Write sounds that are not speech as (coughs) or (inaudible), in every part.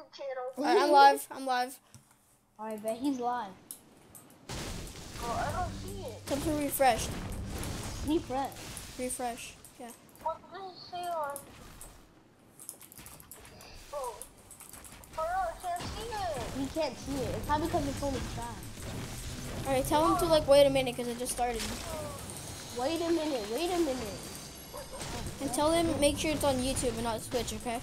YouTube channel. Alright, I'm live. I'm live. I bet he's live. Oh, I don't see it. Come to refresh. Refresh. Refresh. Yeah. What does it say on? Oh. Oh, no, I can't see it. He can't see it. It's probably because it's only chat. Alright, tell him to like wait a minute because it just started. Wait a minute, wait a minute. And tell him make sure it's on YouTube and not Twitch, okay?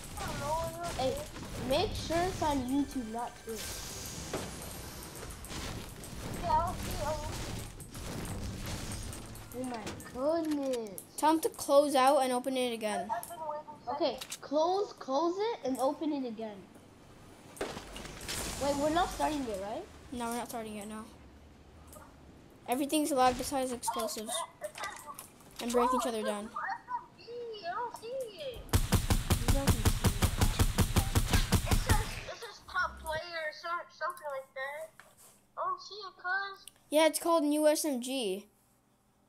I don't know what it Hey, make sure it's on YouTube, not Twitch. Yeah, I'll see it on Oh my goodness. Tell him to close out and open it again. I've been waiting for Okay, close, close it, and open it again. Wait, we're not starting it, right? No, we're not starting it now. Everything's allowed besides explosives and break each other down. Something like that. I don't see it, cuz. Yeah, it's called new SMG.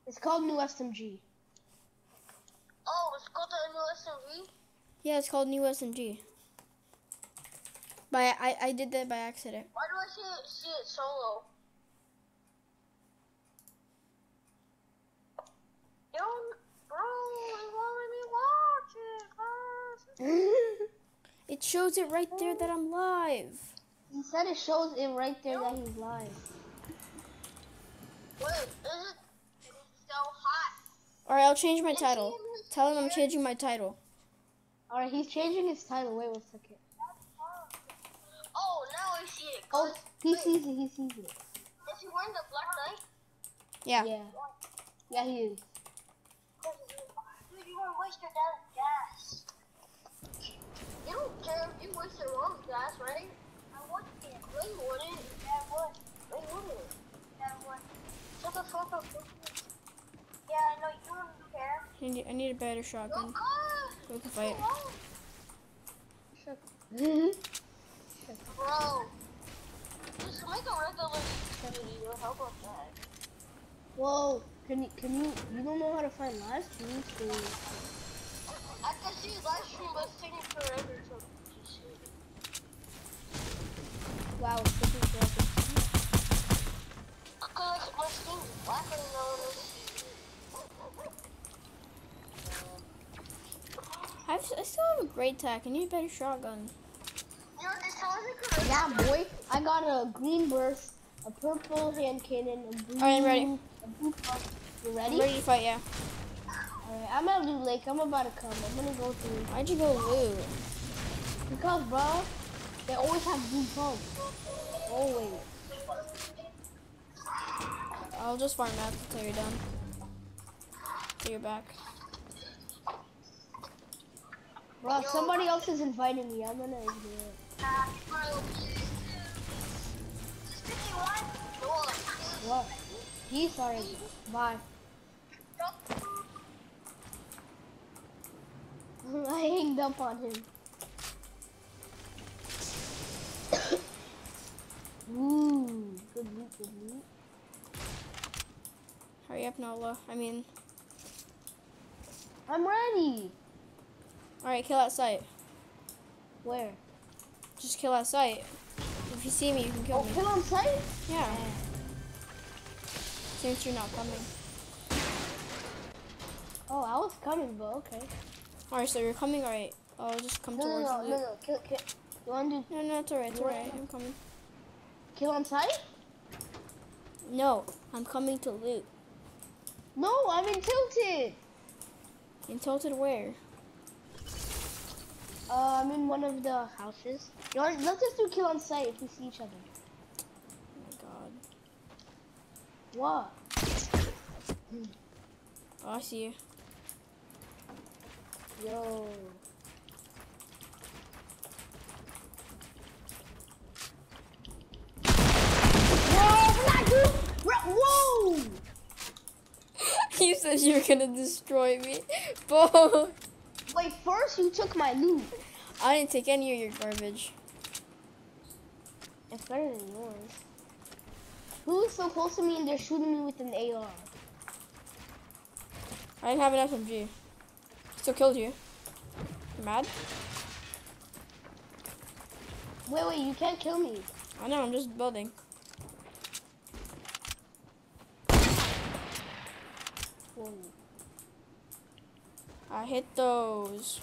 It's called new SMG. Oh, it's called the new SMG? Yeah, it's called new SMG. By I, I did that by accident. Why do I see it, see it solo? Yo, bro, won't let me watch it. (laughs) It shows it right there that I'm live. He said it shows it right there that he's lying. Wait, is? It's so hot. Alright, I'll change my title. Tell him I'm changing my title. Alright, he's changing his title. Wait one second. Oh, now I see it. Oh, cuz. he sees it, he sees it. Is he wearing the Black Knight? Yeah. Yeah. Yeah, he is. Dude, you gonna waste your damn gas. You don't care if you waste your mom's gas, right? I wouldn't. No, you wouldn't. Yeah, I would. No, you wouldn't. Yeah, I would. Shut the fuck up. Yeah, I know you wouldn't care. I need, I need a better shotgun. Go, We can fight. Bro. Just make a regular activity. You'll help us that. Whoa, can you can you you don't know how to find live streams? I can see live stream, but it's taking forever to to see. Wow, it's taking forever. Cause my screen's black and no I, have, I still have a great tack. I need a better shotgun. You know, this how is it correct? Yeah, boy, I got a green burst, a purple hand cannon, a blue. Alright, I'm ready. A blue pump. You ready? I'm ready to fight, yeah. Alright, I'm at Loot Lake. I'm about to come. I'm gonna go through. Why'd you go loot? Because, bro, they always have blue pumps. Always. I'll just farm map until you're done. Till you're back. Bro, if somebody else is inviting me. I'm gonna ignore it. What? He's already. Bye. (laughs) I hanged up on him. Ooh, good loot, good loot. Hurry up, Nola. I mean, I'm ready. alright, kill that site. Where? Just kill that site. If you see me, you can kill Oh, me. kill on sight? Yeah, since you're not coming. Oh, I was coming, but okay. Alright, so you're coming, alright. I'll just come No, no, towards no, the no, loot. no. Kill, kill. You want to No, no, it's alright, it's alright. I'm coming. Kill on sight? No, I'm coming to loot. No, I'm in tilted. In tilted where? Uh, I'm in one of the houses. You want, let's just do kill on sight if we see each other. Oh my god. What? Oh, I see you. Yo. Whoa, not you. Bro- you said you were gonna destroy me. Bo. Wait, first you took my loot. I didn't take any of your garbage. It's better than yours. Who's so close to me and they're shooting me with an AR? I didn't have an SMG. Still killed you. You mad? Wait, wait, you can't kill me. I know, I'm just building. Whoa. I hit those.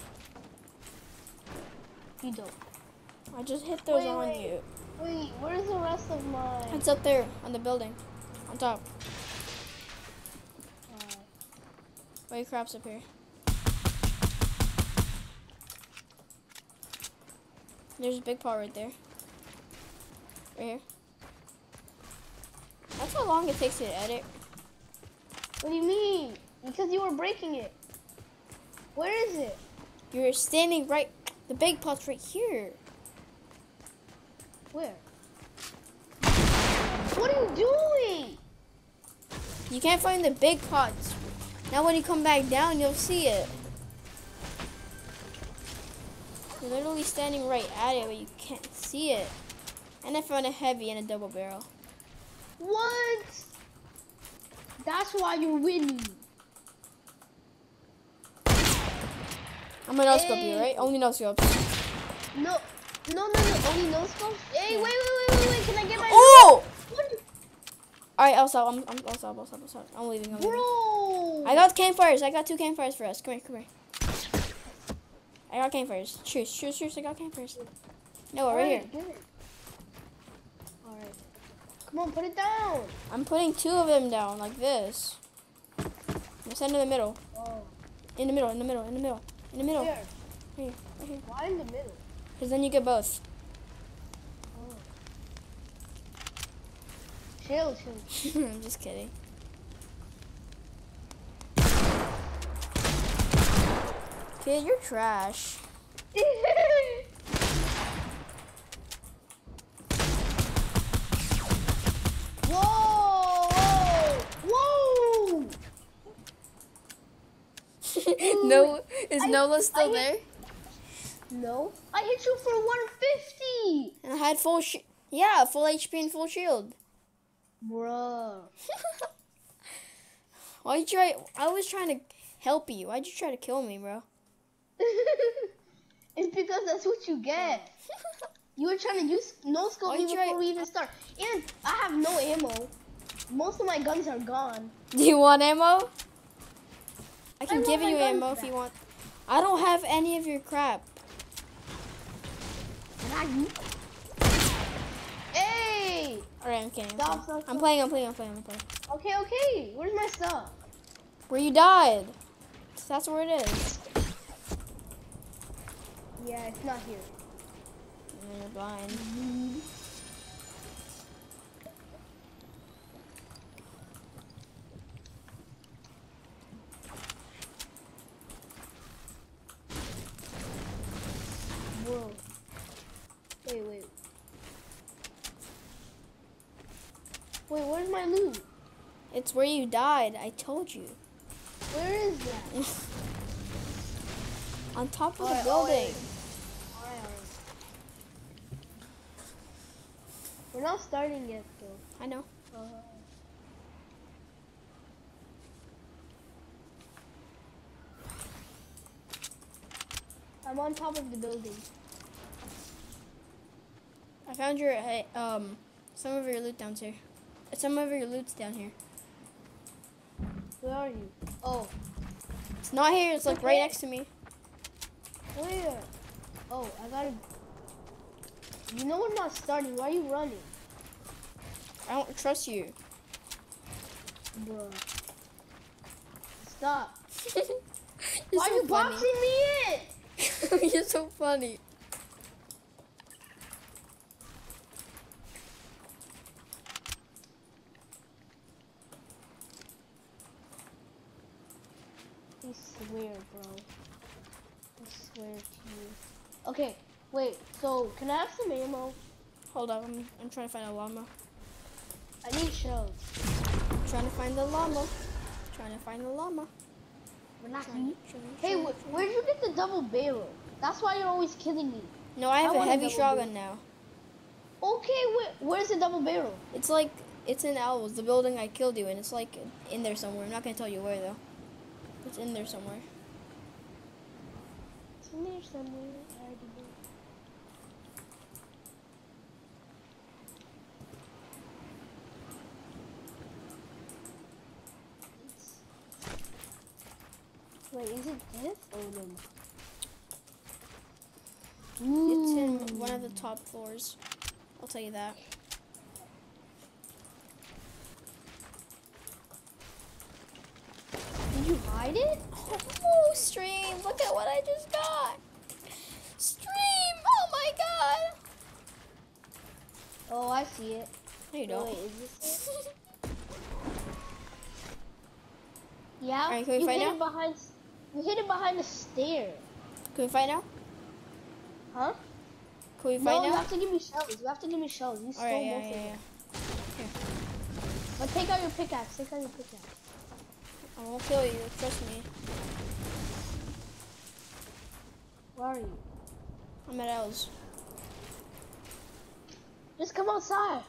You don't. I just hit those Wait, on wait. you. Wait, where's the rest of mine? It's up there on the building. On top. Uh, Wait, crap's up here. There's a big pot right there. Right here. That's how long it takes to edit. What do you mean? Because you were breaking it. Where is it? You're standing right. The big pot's right here. Where? What are you doing? You can't find the big pots. Now when you come back down, you'll see it. You're literally standing right at it, but you can't see it. And I found a heavy and a double barrel. What? That's why you're winning. I'm gonna no scope you, right? Only no scopes. No, no, no, no. Only no scope. Hey, wait, wait, wait, wait, wait. Can I get my? Oh! Alright, I'll stop. I'm, I'm, I'll stop. I'll stop. I'll stop. I'm leaving. I'm leaving. Bro. I got campfires. I got two campfires for us. Come here, come here. I got campfires. Cheers, cheers, cheers. I got campfires. No, right here. Alright, get it. All right. Come on, put it down. I'm putting two of them down like this. I'm send in the middle. Oh. In the middle. In the middle. In the middle. In the middle. Where? Here. Right here. Why in the middle? Because then you get both. Oh. Chill, chill. (laughs) I'm just kidding. Kid, you're trash. (laughs) whoa, whoa, whoa! (laughs) no, is I- Nola still I- there? No, I hit you for 150. And I had full sh- yeah, full HP and full shield. Bruh. (laughs) Why'd you try? I was trying to help you. Why'd you try to kill me, bro? (laughs) it's because that's what you get. You were trying to use no scope before try- we even start. And I have no ammo. Most of my guns are gone. Do you want ammo? I can want give you ammo if you want. I don't have any of your crap. Hey! Alright, I'm kidding. I'm, Stop, stop, I'm playing, I'm playing, I'm playing, I'm playing. Okay, okay. Where's my stuff? Where you died. That's where it is. Yeah, it's not here. Mm, You're blind. Whoa. Wait, wait. Wait, where's my loot? It's where you died. I told you. Where is that? (laughs) On top of the building. alright. Alright, alright. We're not starting yet, though. I know. Uh, I'm on top of the building. I found your um some of your loot down here. Some of your loot's down here. Where are you? Oh, It's not here. It's like right next to me. where? Oh, I gotta. You know we're not starting. Why are you running, I don't trust you. bro? Stop. (laughs) You're Why are you funny. boxing me in? (laughs) You're so funny. I swear, bro. I swear to you. Okay, wait. So, can I have some ammo? Hold up. I'm, I'm trying to find a llama. I need shells. I'm trying to find the llama. Trying to find the llama. Relax. Trying, trying, Hey, trying, wh- where'd you get the double barrel? That's why you're always killing me. No, I have I a heavy shotgun now. Okay, wh- where's the double barrel? It's like it's in Owls, the building I killed you in. It's like in there somewhere. I'm not gonna tell you where though. It's in there somewhere. It's in there somewhere. I already knew. Wait, is it this? Oh no. Ooh. It's in mm. one of the top floors. I'll tell you that. You hide it? Oh, stream! Look at what I just got. Stream! Oh my god! Oh, I see it. No, you don't. Wait, is this it? (laughs) Yeah. Alright, can we you fight hid now? it behind. You hid it behind the stair. Can we fight now? Huh? Can we No, fight you have to give me shells. You have to give me shells. You stole Alright, yeah, both yeah, of yeah. them. But take out your pickaxe. Take out your pickaxe. I won't kill you. Trust me. Where are you? I'm at L's. Just come outside.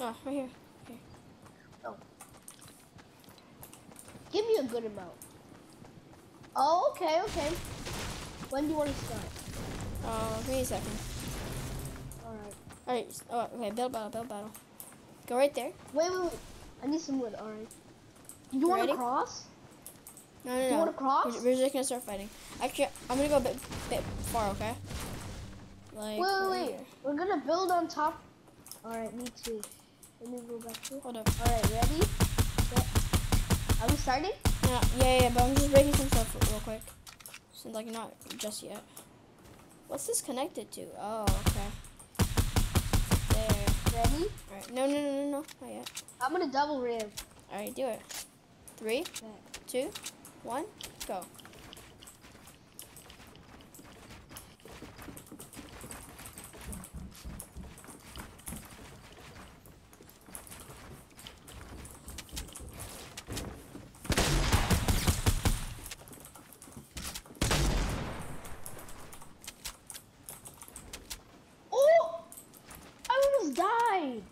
Oh, right here. Okay. Oh. Give me a good amount. Oh, okay, okay. When do you want to start? Uh, give me a second. Alright. Alright, oh, okay, build battle, build battle. Go right there. Wait, wait, wait. I need some wood. Alright. You want to cross? No, no, no. You wanna cross? We're, we're just gonna start fighting. Actually, I'm gonna go a bit, bit far, okay? Like, Wait, wait, right wait. here. We're gonna build on top. Alright, me too. Let me go back to. Hold up. Alright, ready? Set. Are we starting? Yeah, yeah, yeah, but I'm just breaking some stuff real quick. So, like, not just yet. What's this connected to? Oh, okay. Ready? Alright, no, no, no, no, no, not yet. I'm gonna double rib. Alright, do it. Three, two, one, go. Oh! I almost died.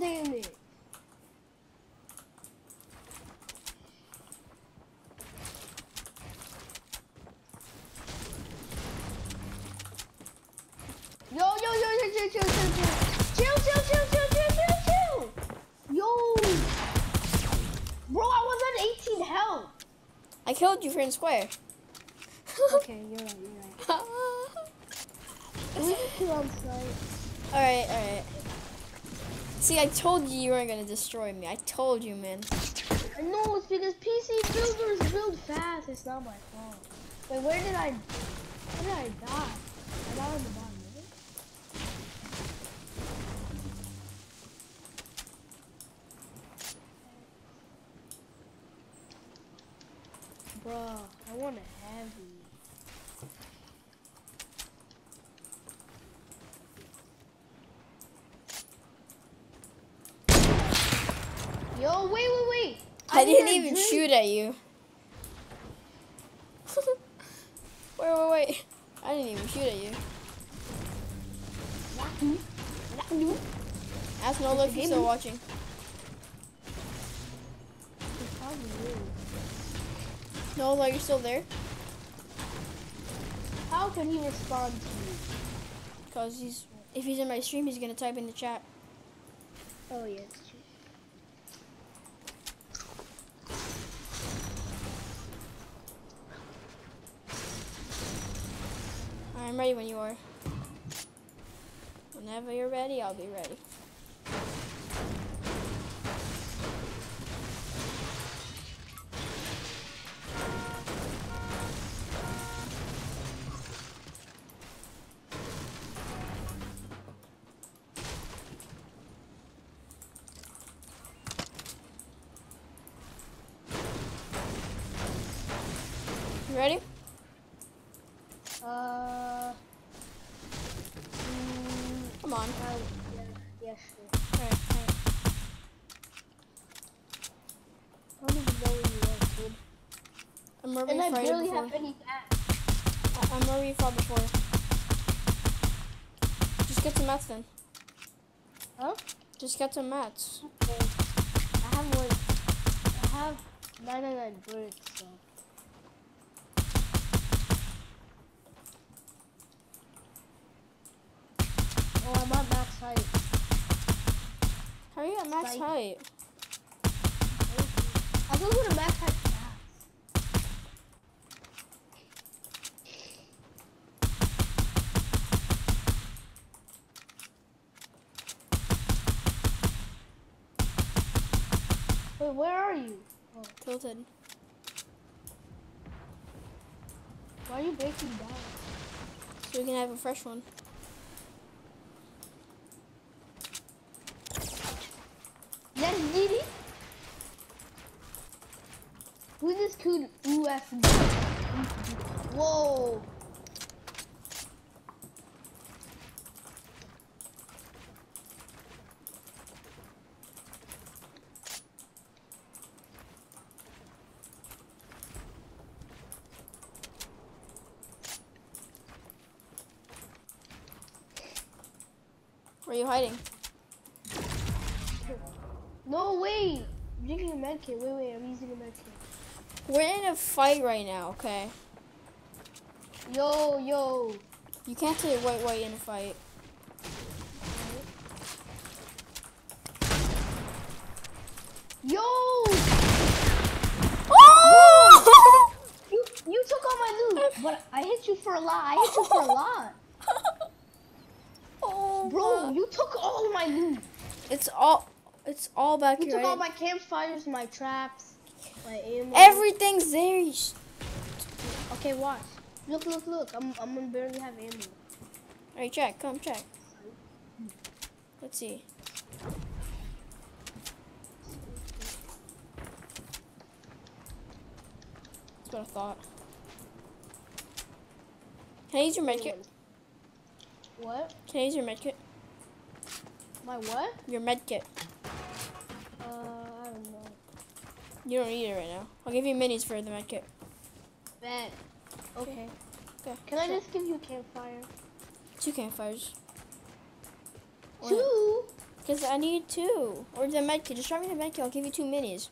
From fall damage. Yo, yo, yo, yo, chill, chill, chill, chill. Chill, chill, chill, chill, chill, chill. Yo. Bro, I was at 18 health. I killed you fair and square. (laughs) (laughs) Okay, you're right, you're right. (laughs) We just kill on sight? Alright, alright. See, I told you you weren't gonna destroy me. I told you, man. I know it's because PC builders build fast. It's not my fault. Wait, where did I? Where did I die? I died on the bottom. Bruh, I want a heavy. Yo, wait, wait, wait. I need didn't a even drink. Shoot at you. (laughs) wait, wait, wait. I didn't even shoot at you. Ask Nola if he's still watching. You. Nola, you're still there? How can he respond to me? Because he's, if he's in my stream, he's gonna type in the chat. Oh yeah, I'm ready when you are. Whenever you're ready, I'll be ready. I'm we And I fought barely before. have any. I- I'm where we fought before. Just get some mats then. Huh? Just get some mats. Okay. I have one. I have 99 birds, so. Oh, I'm at max height. How are you at max Like- height? Look what a backpack has. Wait, where are you? Oh, Tilted. why are you breaking down? So we can have a fresh one. Yes, Didi. Who's this cool USB? Whoa. Where are you hiding? No, wait. I'm drinking a med kit. Wait, wait. I'm using a med kit. We're in a fight right now, okay? Yo, yo. You can't say white white in a fight. Yo! Oh! You, you took all my loot, but I hit you for a lot. I hit you for a lot. oh, Bro, my- you took all my loot. it's all it's all back You here. took all my campfires, my traps, my ammo. Everything's there. Okay, watch. Look, look, look. I'm, I'm gonna barely have ammo. All right, check. Come check. Let's see. That's what I thought. Can I use your medkit? What? Can I use your medkit? My what? Your medkit. Uh, I don't know. You don't need it right now. I'll give you minis for the medkit. Bet. Okay. Okay. Can I just give you a campfire? Two campfires. Or- Two? Because I need two. Or the medkit. Just drop me the medkit. I'll give you two minis.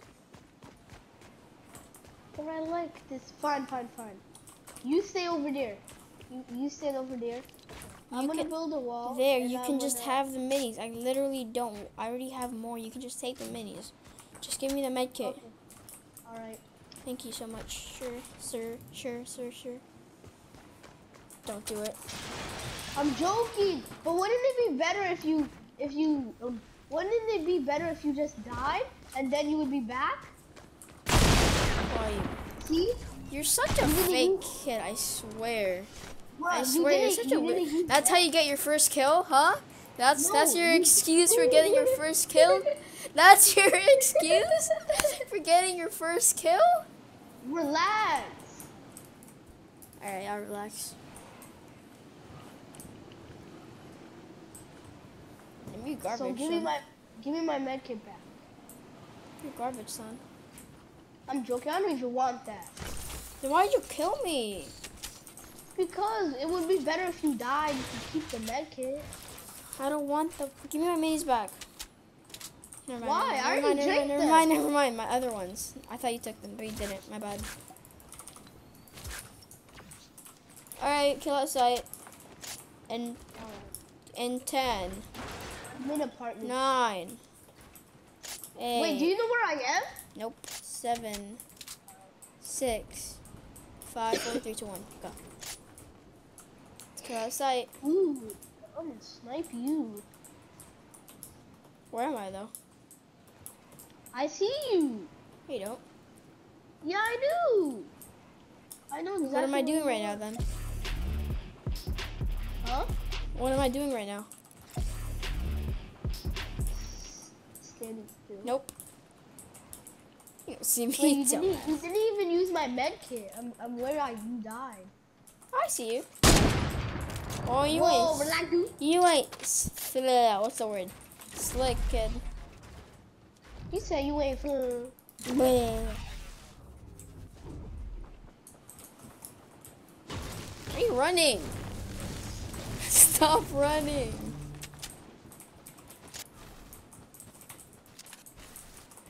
But I like this. Fine, fine, fine. You stay over there. You, you stand over there. I'm You gonna can- build a wall. There, you can just have the minis. I literally don't. I already have more. You can just take the minis. Just give me the med kit. Okay. All right. Thank you so much. Sure, sir, sure, sir, sure. Don't do it. I'm joking. But wouldn't it be better if you, if you, um, wouldn't it be better if you just died and then you would be back? Why? See? You're such a fake kid. I swear. I swear you're didn't- such a weird. That's how you get your first kill, huh? That's that's your excuse for getting your first kill. (laughs) That's your excuse for getting your first kill. Relax. All right, I'll relax. And you garbage. so give me my, give me my med kit back. You're garbage, son. I'm joking. I don't even want that. Then why'd you kill me? Because it would be better if you died if you keep the med kit. I don't want the. Give me my minis back. Never mind. Why? Never I mind. already Never mind. Never them. mind. Never mind. My other ones. I thought you took them, but you didn't. My bad. All right, kill outside. And in ten, in apartment. nine, eight. Wait, do you know where I am? Nope. Seven, six, five, four, three, two, one. Go. Let's kill. Ooh, I'm gonna snipe you. Where am I though? I see you. You don't. Yeah, I do. I know exactly. What am I doing right now then? Huh? What am I doing right now? Standing still. Nope. You don't see me. Wait, you (laughs) didn't, you didn't even use my med kit. I'm, I'm where I you died. I see you. Oh, you ain't. You ain't. s- What's the word? Slick kid. You said you ain't for. Bleh. Are you running? Stop running.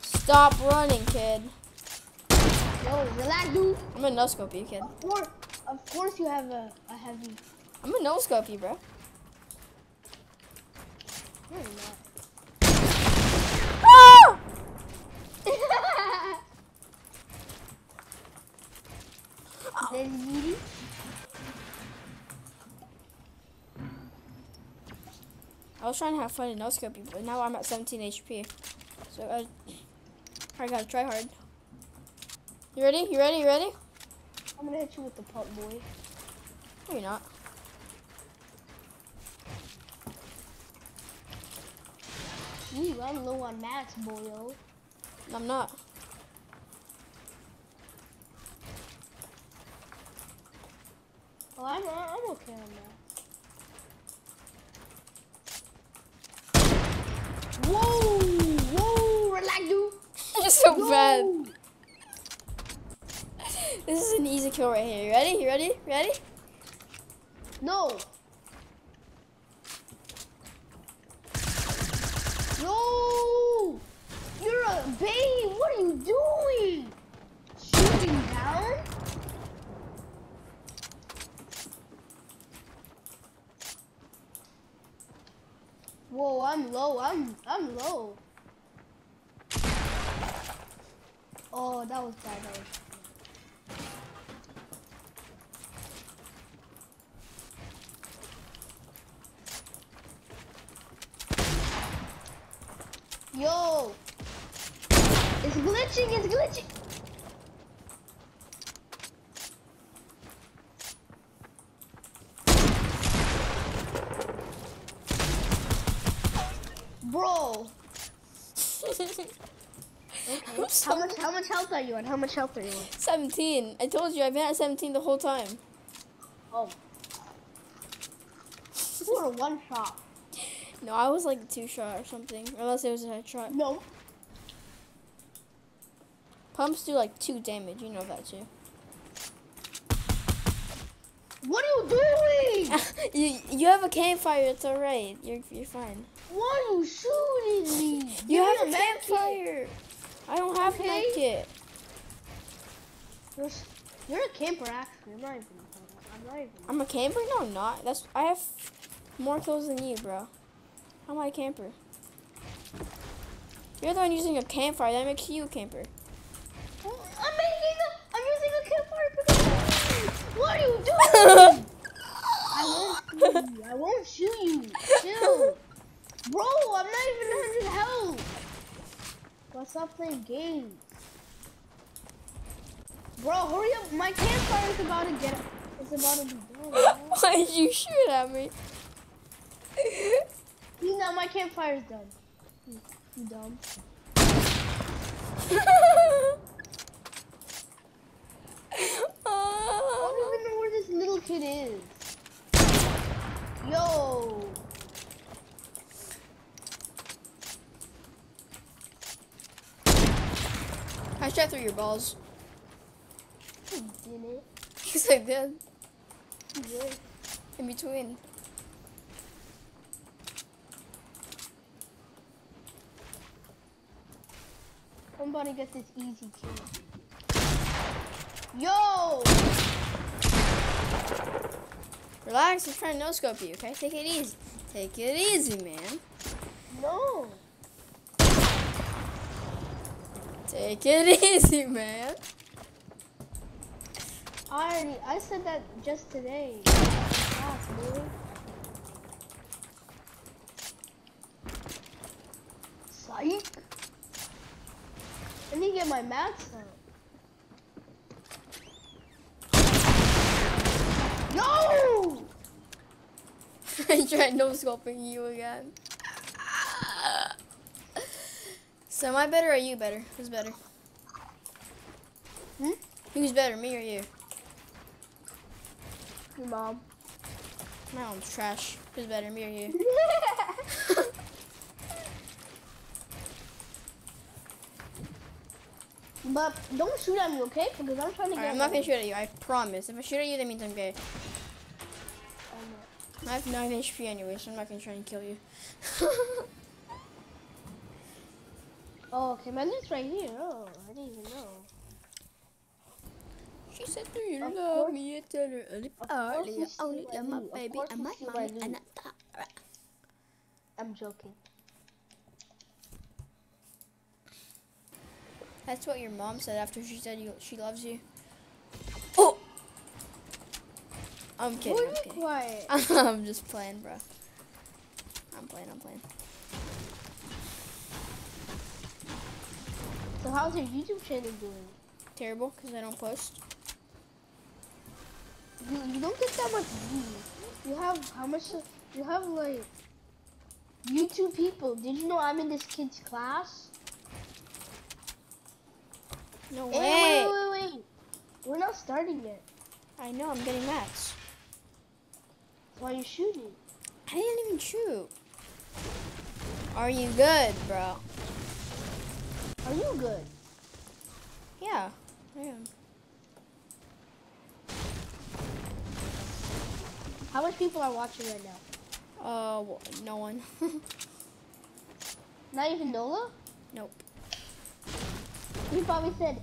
Stop running, kid. Yo, relax, dude. I'm gonna no scope you, kid. Of course, of course you have a, a heavy. I'm gonna no scope you, bro. You're not. Very needy. I was trying to have fun in no scoping, but now I'm at 17 HP. So I, I gotta try hard. You ready? You ready? You ready? I'm gonna hit you with the pump, boy. No, you're not. Ooh, I'm low on mats, boyo. I'm not. Oh, I'm, I'm okay on that. Whoa! Whoa! Relax, dude. You're so bad. This is an easy kill right here. You ready? You ready? Ready? No. No! You're a babe. What are you doing? Shooting down? Whoa, I'm low. I'm I'm low. Oh, that was bad. That was Yo! It's glitching, it's glitching! Bro! I'm (laughs) How much how much health are you on? How much health are you on? 17. I told you I've been at 17 the whole time. Oh. You were one shot. No, I was like two shot or something. Unless it was a headshot. No. Pumps do like two damage. You know that too. What are you doing? (laughs) you you have a campfire. It's alright. You're you're fine. Why are you shooting me? You have a kit. campfire. I don't have Okay. my kit. You're, you're a camper, actually. I'm not even. I'm not even. I'm a camper? No, I'm not. That's I have more kills than you, bro. How am I a camper? You're the one using a campfire. That makes you a camper. I'm making a. I'm using a campfire because. What are you (laughs) doing? I won't shoot you. I won't shoot you. Chill. Bro, I'm not even 100 health. Let's stop playing games. Bro, hurry up. My campfire is about to get. It's about to be done. Why (laughs) did you shoot at me? (laughs) See, now my campfire's done. You, you dumb. I don't even know where this little kid is. Yo. I shot through your balls. You didn't. Because I did. You did. In between. I'm about to get this easy kill. Yo! Relax, I'm trying to no scope you, okay? Take it easy. Take it easy, man. No. Take it (laughs) easy, man. I already, I said that just today. Ah, boy. Psych. I need to get my maths out. No! (laughs) I tried no scoping you again. So am I better or you better? Who's better? Hmm? Who's better, me or you? Your mom. My mom's trash. Who's better, me or you? (laughs) (laughs) but don't shoot at me, okay? Because I'm trying to get. I'm not gonna shoot at you. I promise. If I shoot at you, that means I'm gay. I'm have 9 HP anyway, so I'm not gonna try and kill you. (laughs) Oh, okay, my loot's right here. Oh, I didn't even know. she said, Do you Of love course- me? I tell her only of course only, you steal only my love my baby and my mommy and. I I'm joking. That's what your mom said after she said you, she loves you. Oh! I'm kidding. I'm kidding. quiet. (laughs) I'm just playing, bro. I'm playing. I'm playing. So how's your YouTube channel doing? Terrible because I don't post. You, you don't get that much views. You have how much? You have like YouTube people. Did you know I'm in this kid's class? No Hey, way. wait, wait, wait, wait. We're not starting yet. I know. I'm getting mats. Why are you shooting? I didn't even shoot. Are you good, bro? Are you good? Yeah, I am. How much people are watching right now? Uh, no one. (laughs) Not even Nola? nope. He probably said,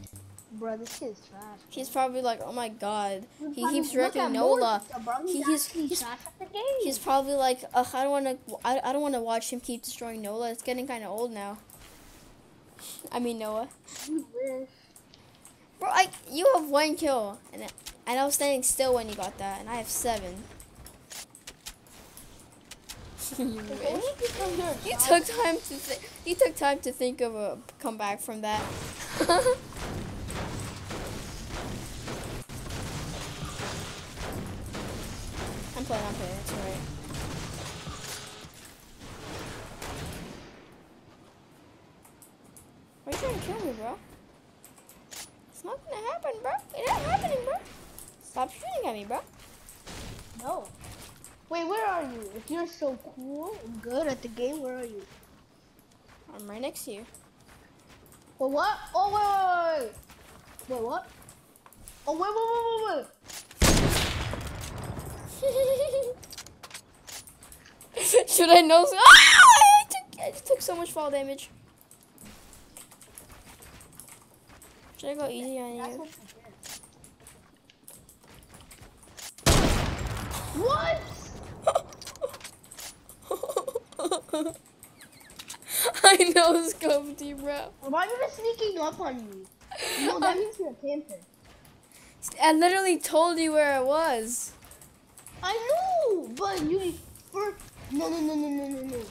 "Bro, this kid's trash." He's probably like, oh my god. He keeps wrecking Nola. He- He's, he's- he's- trash at the game. He's probably like, ugh, I don't want to. I, I don't want to watch him keep destroying Nola. It's getting kind of old now. I mean Noah. Bro, I you have one kill, and I- and I was standing still when you got that, and I have seven. You (laughs) took time to th- you took time to think of a comeback from that. (laughs) I'm playing, I'm playing. It's alright. Why are you trying to kill me, bro? It's not gonna happen, bro. It ain't happening, bro. Stop shooting at me, bro. No. Wait, where are you? If you're so cool and good at the game, where are you? I'm right next to you. Well, what? Oh, wait, wait, wait. Wait, what? Oh, wait, wait, wait, wait, wait. (laughs) Should I know? Ah! I, took, I just took so much fall damage. Should I go easy on you? what you did. What? (laughs) I know, Scopety, bro. Why are you sneaking up on me? No, that means you're a camper. I literally told you where I was. I know, but you first. No, no, no, no, no, no, no.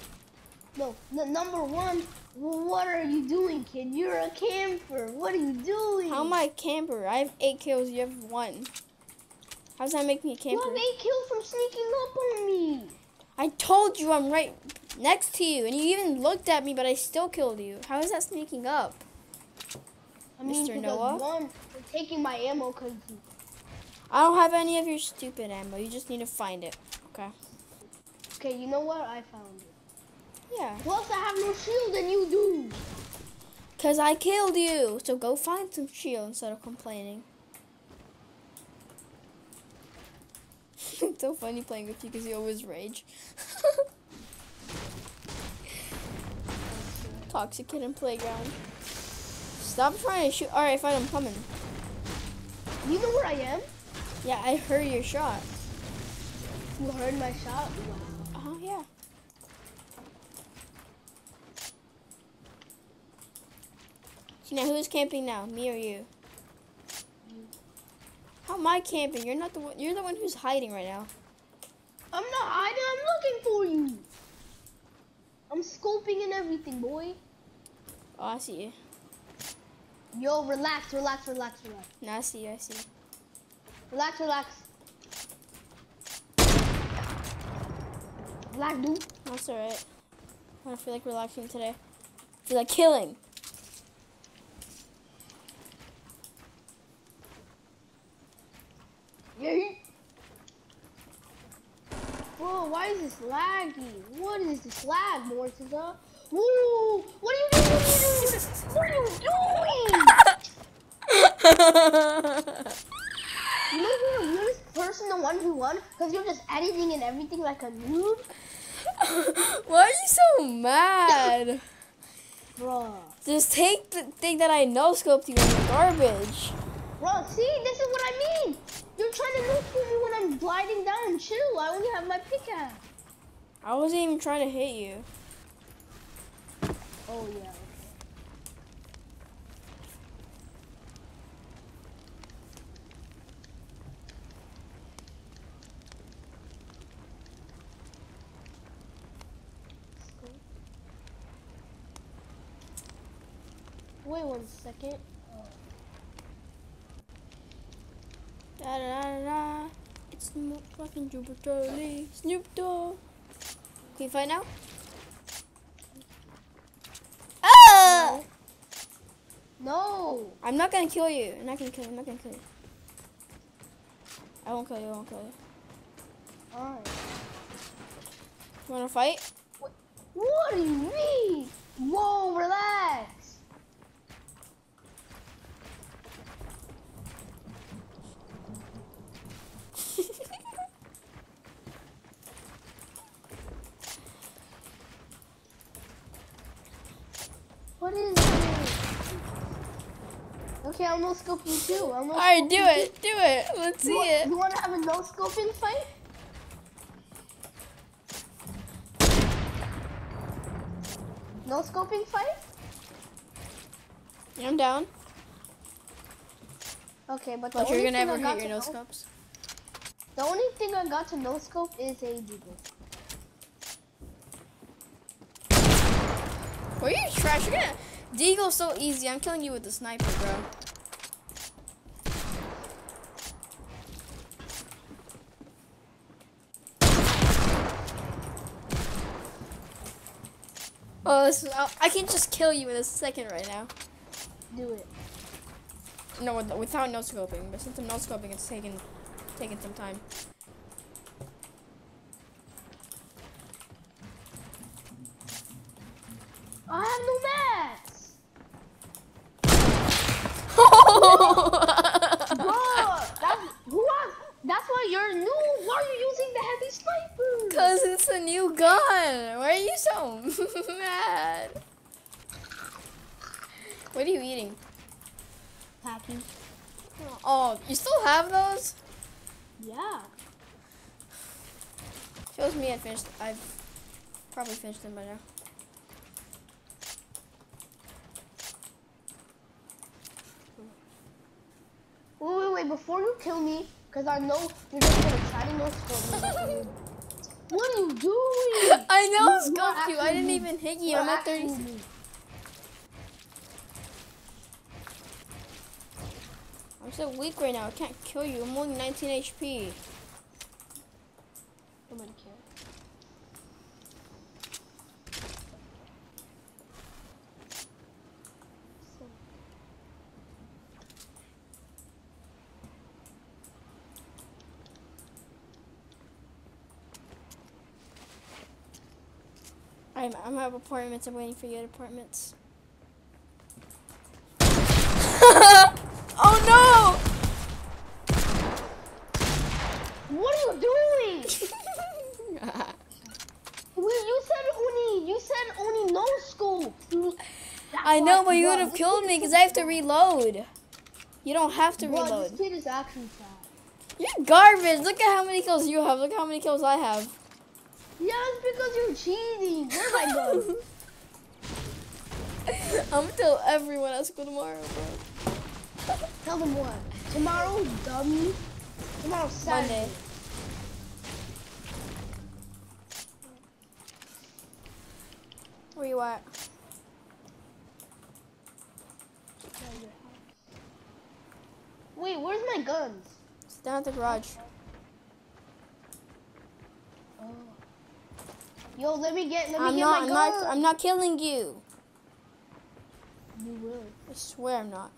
No, no number one. What are you doing, kid? You're a camper. What are you doing? How am I a camper? I have eight kills. You have one. How does that make me a camper? You have eight kills for sneaking up on me. I told you I'm right next to you, and you even looked at me, but I still killed you. How is that sneaking up? I mean, Mr. Noah? one, you're taking my ammo because I don't have any of your stupid ammo. You just need to find it. Okay. okay, you know what? I found it. Yeah. Plus, I have no shield and you do. Cause I killed you. So go find some shield instead of complaining. It's (laughs) so funny playing with you because you always rage. (laughs) Toxic kid in playground. Stop trying to shoot. All right, fine. I'm coming. You know where I am? Yeah, I heard your shot. You heard my shot. Wow. Oh yeah. So now who's camping now? Me or you? How am I camping? You're not the one. You're the one who's hiding right now. I'm not hiding. I'm looking for you. I'm scoping and everything, boy. Oh, I see you. Yo, relax, relax, relax, relax. No, I see you. I see you. Relax, relax. Relax, dude. That's alright. I don't feel like relaxing today. I feel like killing. Yeah. Bro, why is this laggy? What is this lag, Mortiza? Woo! What are you doing? What are you doing? What are you doing? You know who the weirdest person, the one who won? Because you're just editing and everything like a noob? Why are you so mad? Bro. Just take the thing that I know scoped you in garbage. Bro, see? This is what I mean. You're trying to move for me when I'm gliding down. Chill, I only have my pickaxe. I wasn't even trying to hit you. Oh, yeah. Wait one second. Da da da da. It's fucking Jupiter Lee. Snoop Dogg. Can you fight now? Ah! No. I'm not gonna kill you. I'm not gonna kill you. I'm not gonna kill you. I won't kill you. I won't kill you. Alright. You wanna fight? What do you mean? Whoa, relax. What is this? Okay, I'm no scoping too. I'm no Alright, do it. Do it. Let's see you, want- it. You want to have a no scoping fight? No scoping fight? Yeah, I'm down. Okay, but the But only you're gonna ever hit your no scopes. The only thing I got to no scope is a deagle. Were you trash? You're gonna. Deagle's so easy. I'm killing you with the sniper, bro. Oh, this is, I I can just kill you in a second right now. Do it. No, without no scoping. But since I'm no scoping, it's taking taking some time. I have no mats. Bro, that's who are, That's why you're new. Why are you using the heavy sniper? Cause it's a new gun. Why are you so mad? What are you eating? Packing. Oh, you still have those? Yeah. Shows me I finished. I've probably finished them by now. Wait, wait, wait. Before you kill me, because I know you're just gonna try to no scope me. what are you doing? (laughs) I know You- scoped you. I didn't actually- even hit you. You're I'm at 30. me. I'm so weak right now. I can't kill you. I'm only 19 HP. I'm, I'm at appointments. I'm waiting for you at appointments. (laughs) oh no! What are you doing? (laughs) Wait, you said only. You said only no scope. I know, but you would have killed me because I have to reload. You don't have to Bro, reload. this kid is actually fast. You're garbage. Look at how many kills you have. Look at how many kills I have. Yeah, it's because you're cheating. Where's my gun? (laughs) I'm gonna tell everyone at school tomorrow, bro. Tell them what. Tomorrow, dummy. Tomorrow, Saturday. Monday. Where you at? Wait, where's my guns? It's down at the garage. Oh. Yo, let me get. Let me I'm get not. my I'm gun. not. I'm not killing you. You will. I swear I'm not.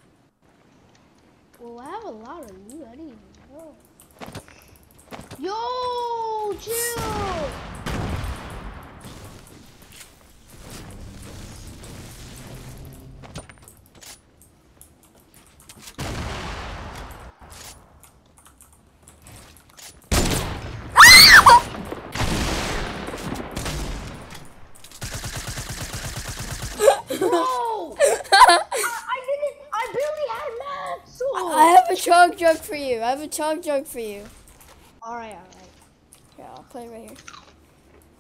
Well, I have a lot of you. I didn't even know. Yo, chill. Bro, I, I didn't. I barely had max. So. I have a chug jug for you. I have a chug jug for you. all right, all right. Yeah, I'll put it right here.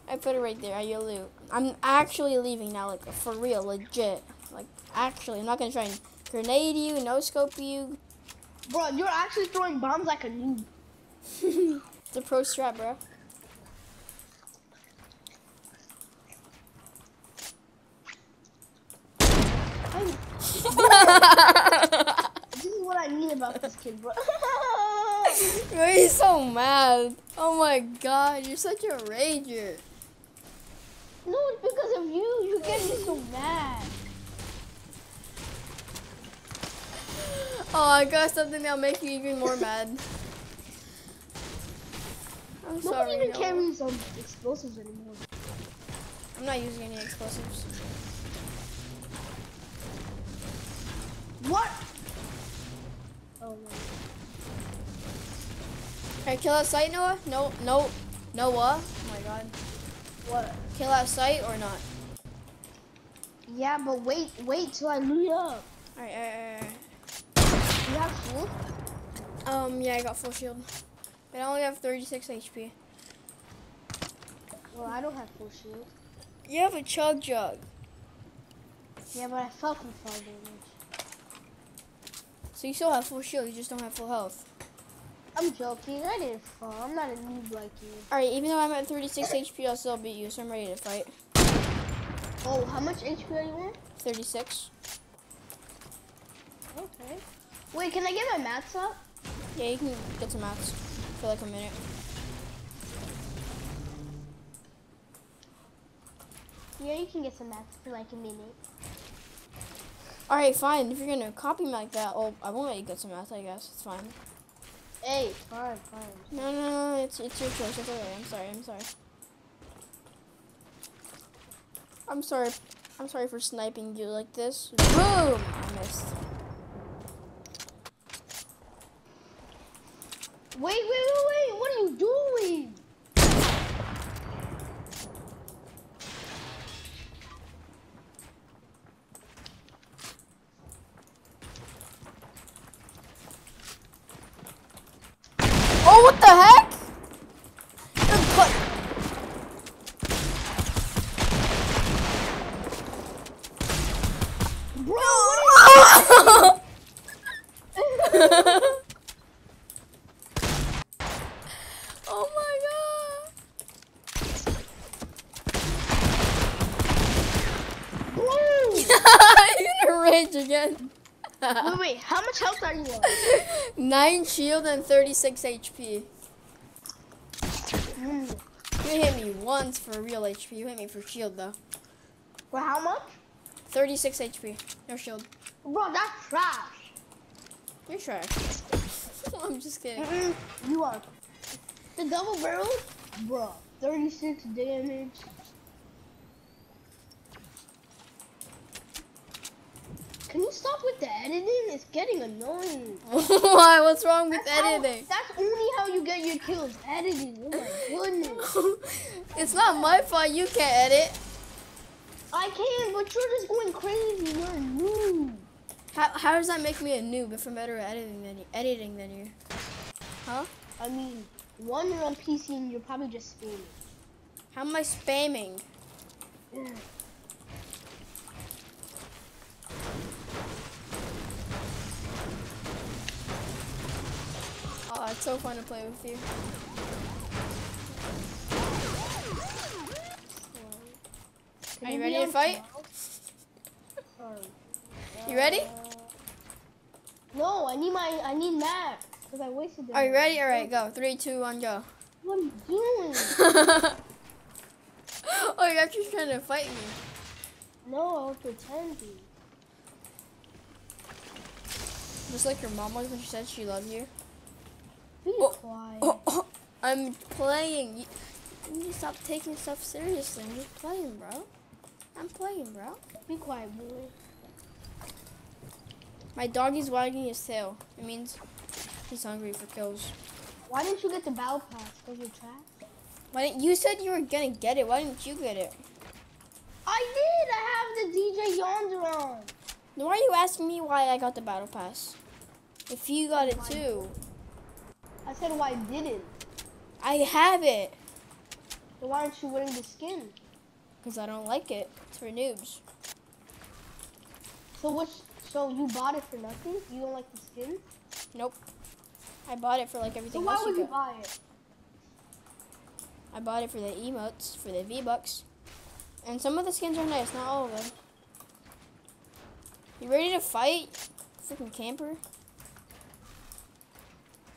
I put it right there. I You loot. I'm actually leaving now, like for real, legit. Like actually, I'm not gonna try and grenade you, no scope you. Bro, you're actually throwing bombs like a noob. (laughs) it's a pro strat, bro. I'm- about this kid, bro. Why are you so mad? Oh my god, you're such a rager. no, it's because of you. You get me so mad. Oh, I got something that'll make you even more mad. I'm Nobody sorry. even carries um, explosives anymore. I'm not using any explosives. What? Oh kill that site, Noah? No, no, Noah. Oh my god. What? Kill that site or not? Yeah, but wait, wait till I loot up. Alright, alright, alright. You have full? Um, yeah, I got full shield. But I only have 36 HP. Well, I don't have full shield. You have a chug jug. Yeah, but I fall damage. So you still have full shield, you just don't have full health. I'm joking. I didn't fall. I'm not a noob like you. Alright, even though I'm at 36 HP, I'll still beat you, so I'm ready to fight. Oh, how much HP are you on? 36. Okay. Wait, can I get my mats up? Yeah, you can get some mats for like a minute. Yeah, you can get some mats for like a minute. Alright, fine. If you're gonna copy me like that, oh, I won't let you get some math, I guess. It's fine. Hey, fine, fine. No, no, no, it's, it's your choice. It's alright. I'm sorry. I'm sorry. I'm sorry. I'm sorry for sniping you like this. Boom! I missed. Wait, wait, wait, wait. What are you doing? Oh, what the heck? 9 shield and 36 HP. You hit me once for real HP. You hit me for shield, though. For how much? 36 HP. No shield. Bro, that's trash. You're trash. (laughs) I'm just kidding. Mm you are. The double barrel? Bro, 36 damage. Can you stop with the editing? It's getting annoying. (laughs) Why? What's wrong with That's how- editing? that's only how you get your kills. Editing. Oh my goodness. (laughs) it's not my fault you can't edit. I can, but you're just going crazy. You're a noob. How, how does that make me a noob if I'm better at editing than you? Editing than you? Huh? I mean, one, you're on PC and you're probably just spamming. How am I spamming? (sighs) Oh, it's so fun to play with you. Can Are you ready to fight? 12? You ready? Uh, no, I need my, I need map. Because I wasted them. Are you ready? All right, go. Three, two, one, go. What are you doing? (laughs) oh, you're actually trying to fight me. no, I was pretending. Just like your mom was when she said she loved you. Be Oh, quiet. Oh, oh, I'm playing. You, you need to stop taking stuff seriously. I'm just playing, bro. I'm playing, bro. Be quiet, boy. My doggy's wagging his tail. It means he's hungry for kills. Why didn't you get the battle pass? Because you're trash? Why didn't you said you were gonna get it? Why didn't you get it? I did! I have the DJ Yonder on. Then why are you asking me why I got the battle pass? If you got it too, I said why didn't. I have it. So why aren't you wearing the skin? Cause I don't like it. It's for noobs. So which, so you bought it for nothing? You don't like the skin? Nope. I bought it for like everything So everything why else would you you buy it? I bought it for the emotes, for the V-Bucks. And some of the skins are nice, not all of them. You ready to fight? Freaking camper.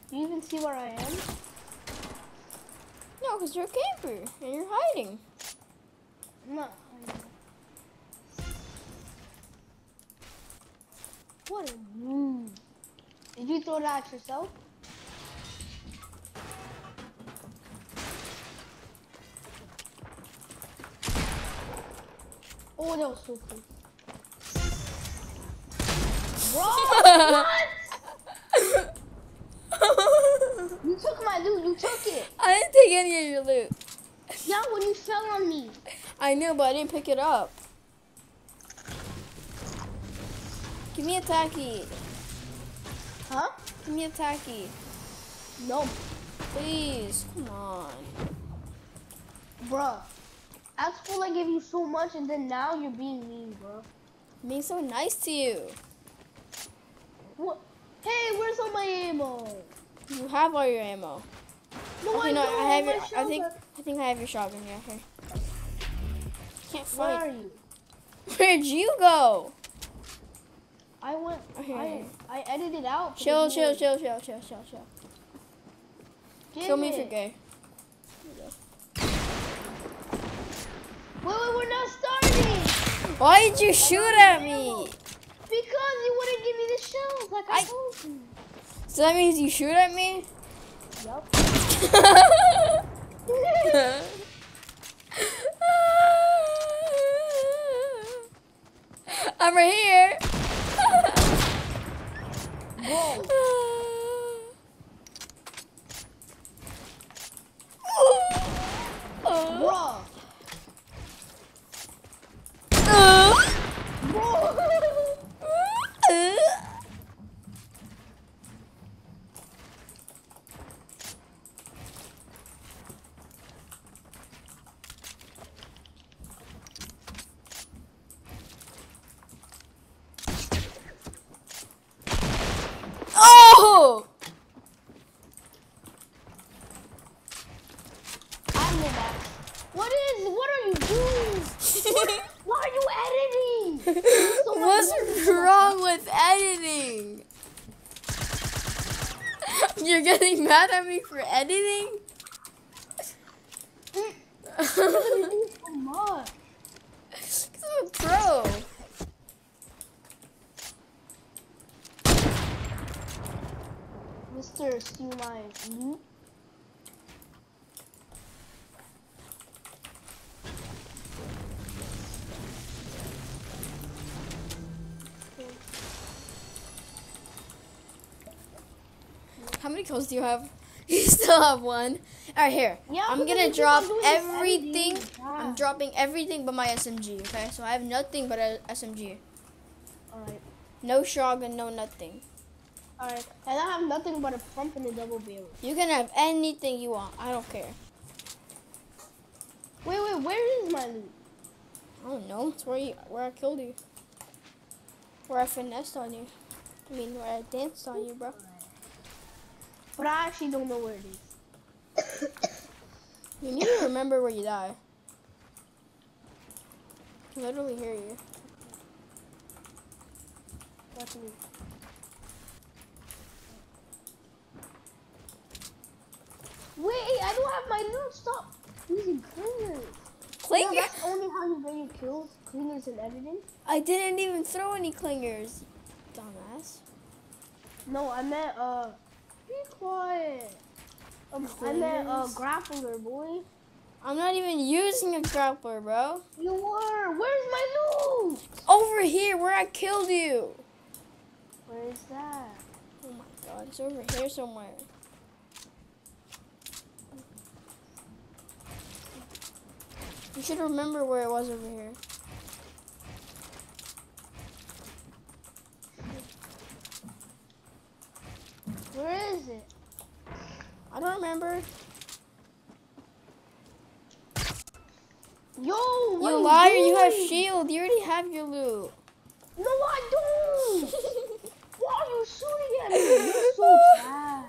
Do you even see where I am? No, because you're a camper and you're hiding. I'm not. hiding. What a move. Did you throw that at yourself? Oh, that was so cool. (laughs) Bro, what? You took my loot. You took it. (laughs) I didn't take any of your loot. Yeah, when you fell on me. I knew, but I didn't pick it up. Give me a tacky. Huh? Give me a tacky. No, Please. Come on. bruh. At school, I gave you so much, and then now you're being mean, bro. Being so nice to you. What? Hey, where's all my ammo? You have all your ammo. No, Okay, I no. I have your. I think. I think I have your shotgun. Yeah, here. Can't Where are you? (laughs) Where'd you go? I went. Okay. I, I edited out. Chill, chill, chill, chill, chill, chill, chill. Give Kill me if you're gay. Wait, wait, we're not starting. Why did you shoot at me? Because you wouldn't give me the shells, like I, I- told you. So that means you shoot at me? Yup. (laughs) I'm right here. Whoa. (laughs) Oh. Bruh. Bro. Oh! I know that. What is? What are you doing? Why are you editing? So much What's work. wrong with editing? You're getting mad at me for editing? So much. Cause I'm a pro. Mr. Steal My Loot. How many kills do you have? (laughs) You still have one. Alright, here. Yeah, I'm gonna drop everything. editing. I'm dropping everything but my SMG, okay? So I have nothing but a SMG. Alright. No shotgun, no nothing. Alright. And I have nothing but a pump and a double barrel. You can have anything you want. I don't care. Wait, wait, where is my loot? I don't know. It's where you, where I killed you. Where I finessed on you. I mean, where I danced on you, bro. But I actually don't know where it is. (coughs) You need to remember where you die. I can literally hear you. Watch me. Wait, I don't have my loot. Stop using clingers. Clinger? No, that's only how you get your kills. Clingers and editing. I didn't even throw any clingers. Dumbass. No, I meant uh. Be quiet. Um, I meant uh grappler, boy. I'm not even using a grappler, bro. You were. Where's my loot? Over here, where I killed you. Where is that? Oh my god, it's over here somewhere. You should remember where it was over here. Where is it? I don't remember. Yo, what You are liar, you have shield. You already have your loot. No, I don't. (laughs) Why are you shooting at me? (laughs) You're so bad.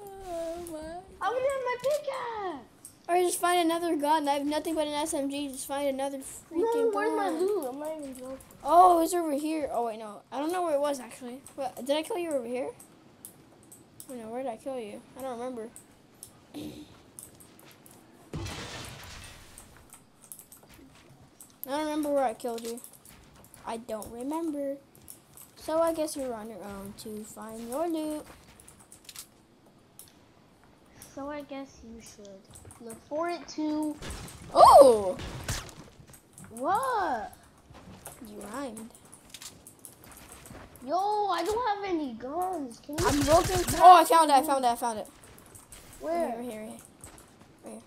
Oh my. I want to have my pickaxe. Or just find another gun. I have nothing but an SMG. Just find another freaking No, gun. where's my loot? I'm not even joking. Oh, it's over here. Oh wait, no. I don't know where it was actually. What? Did I kill you over here? I know, where did I kill you? I don't remember. I don't remember where I killed you. I don't remember. So I guess you're on your own to find your loot. So I guess you should look for it too. Oh! What? You rhymed. Yo, I don't have any guns. Can you? I'm looking. Oh, I found it. I found it. I found it. Where? Right here, right here. Right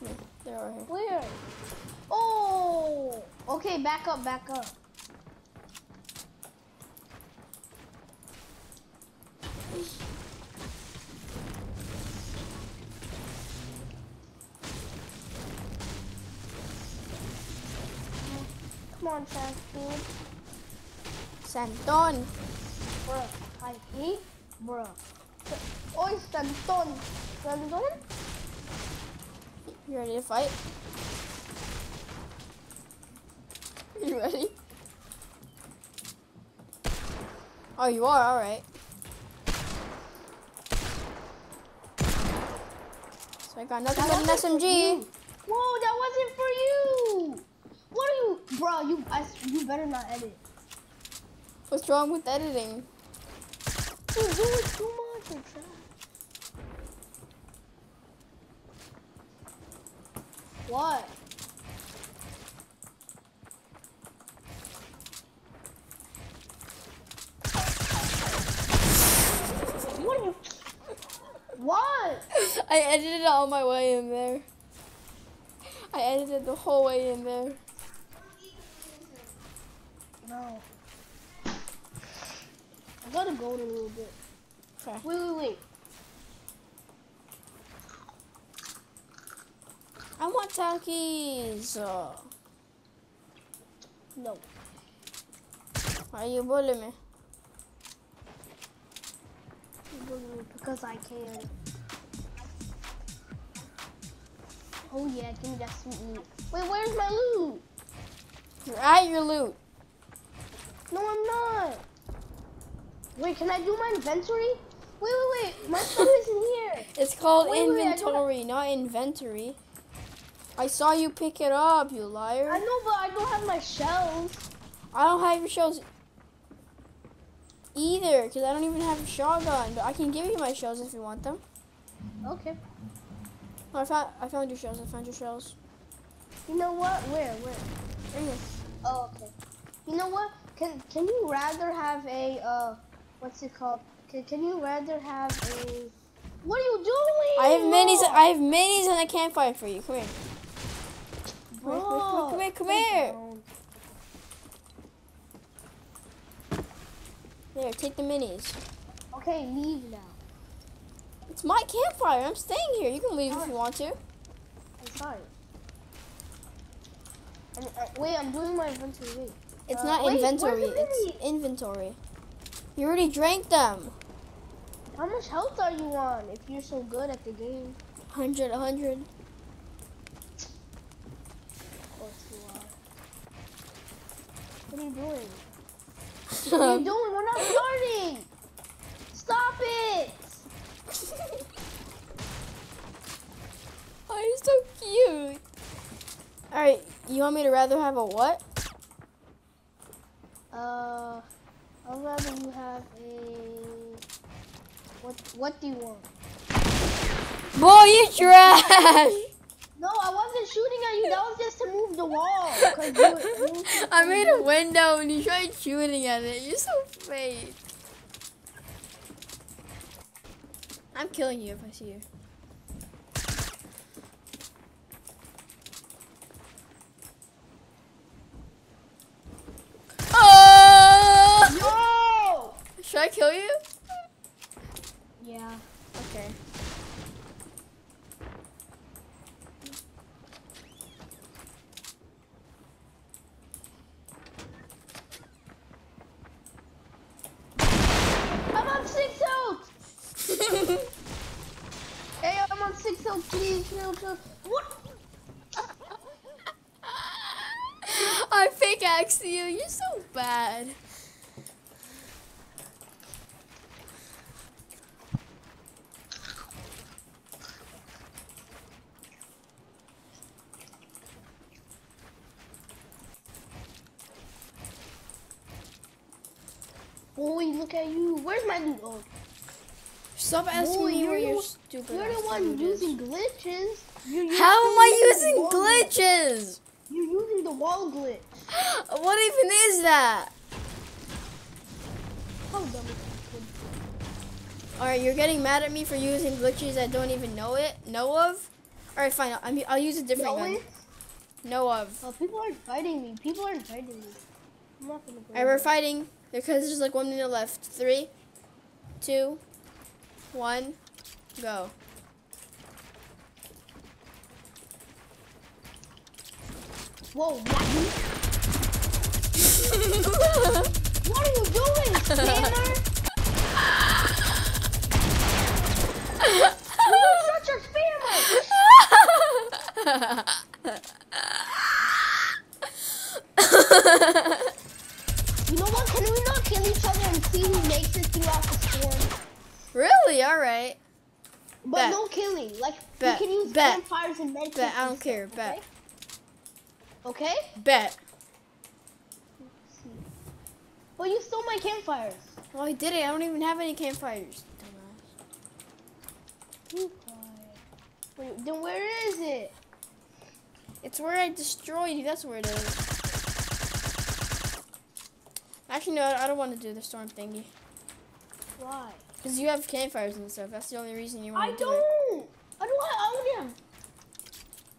here. Here. They're over here. Where? Oh. Okay, back up, back up. Come on, fast food. Santon. Bruh, I hate bruh. Oy, Santon. Santon? You ready to fight? You ready? Oh, you are? Alright. So I got nothing but an SMG. Whoa, that wasn't for you. What are you, bro? You, I, you better not edit. What's wrong with editing? Doing too much. What? What? What? (laughs) I edited it all my way in there. I edited the whole way in there. No. I gotta go in a little bit. Okay. Wait, wait, wait. I want Takis. Uh, No. why you bullying me? Because I can. Oh yeah, give me that sweet loot. Wait, where's my loot? You're at your loot. No, I'm not. Wait, can I do my inventory? Wait, wait, wait. My (laughs) stuff isn't here. It's called Wait, wait, inventory, not inventory. I saw you pick it up, you liar. I know, but I don't have my shells. I don't have your shells either, because I don't even have a shotgun. But I can give you my shells if you want them. Okay. Oh, I found, I found your shells. I found your shells. You know what? Where? Where? Right here. Oh, okay. You know what? Can Can you rather have a uh, what's it called? Can Can you rather have a? What are you doing? I have minis. I have minis and a campfire for you. Come here. Come here, Bro, come here, come here. There, take the minis. Okay, leave now. It's my campfire. I'm staying here. You can leave if you want to. I'm sorry. And, uh, wait, I'm doing my inventory. It's Uh, not wait, inventory. It's inventory. You already drank them. How much health are you on if you're so good at the game? 100, 100. Of course you are. What are you doing? (laughs) What are you doing? We're not starting! Stop it! oh, you're so cute. All right, you want me to rather have a what? Uh, I'd rather you have a. What What do you want? Boy, you trash. (laughs) No, I wasn't shooting at you. That was just to move the wall. you- you- (laughs) I made a window and you tried shooting at it. You're so fake. I'm killing you if I see you. Oh! No! Should I kill you? Yeah. Okay. I'm on six health. (laughs) Hey, I'm on six health. Please, chill, chill. What? (laughs) I pickaxed you. You're so bad. Look at you. Where's my loot? Oh, Stop asking Boy, me you're where the your one- stupid. you're the one using glitches. How am I using glitches? You're using the wall glitch. (gasps) What even is that? How dumb is that? All right, you're getting mad at me for using glitches I don't even know it, know of. All right, fine. I'll, I'll use a different No, gun. it- Know of. Oh, people aren't fighting me. People aren't fighting me. I'm not gonna go. All right, we're fighting because there's like one minute left. Three, two, one, go. Whoa, Yahoo! (laughs) What are you doing, (laughs) spammer? You're such a spammer! (laughs) You know what? Can we not kill each other and see who makes it throughout the storm? really? All right. But Bet. no killing. Like Bet. we can use Bet. campfires and medkits. Bet. I don't care. stuff, Bet. Okay? okay? Bet. Let's you stole my campfires. Well, I did it. I don't even have any campfires. Dumbass. Wait, then where is it? It's where I destroyed you. That's where it is. Actually, no. I don't want to do the storm thingy. Why? Because you have campfires and stuff. That's the only reason you I want to do don't. it. I don't. I only have.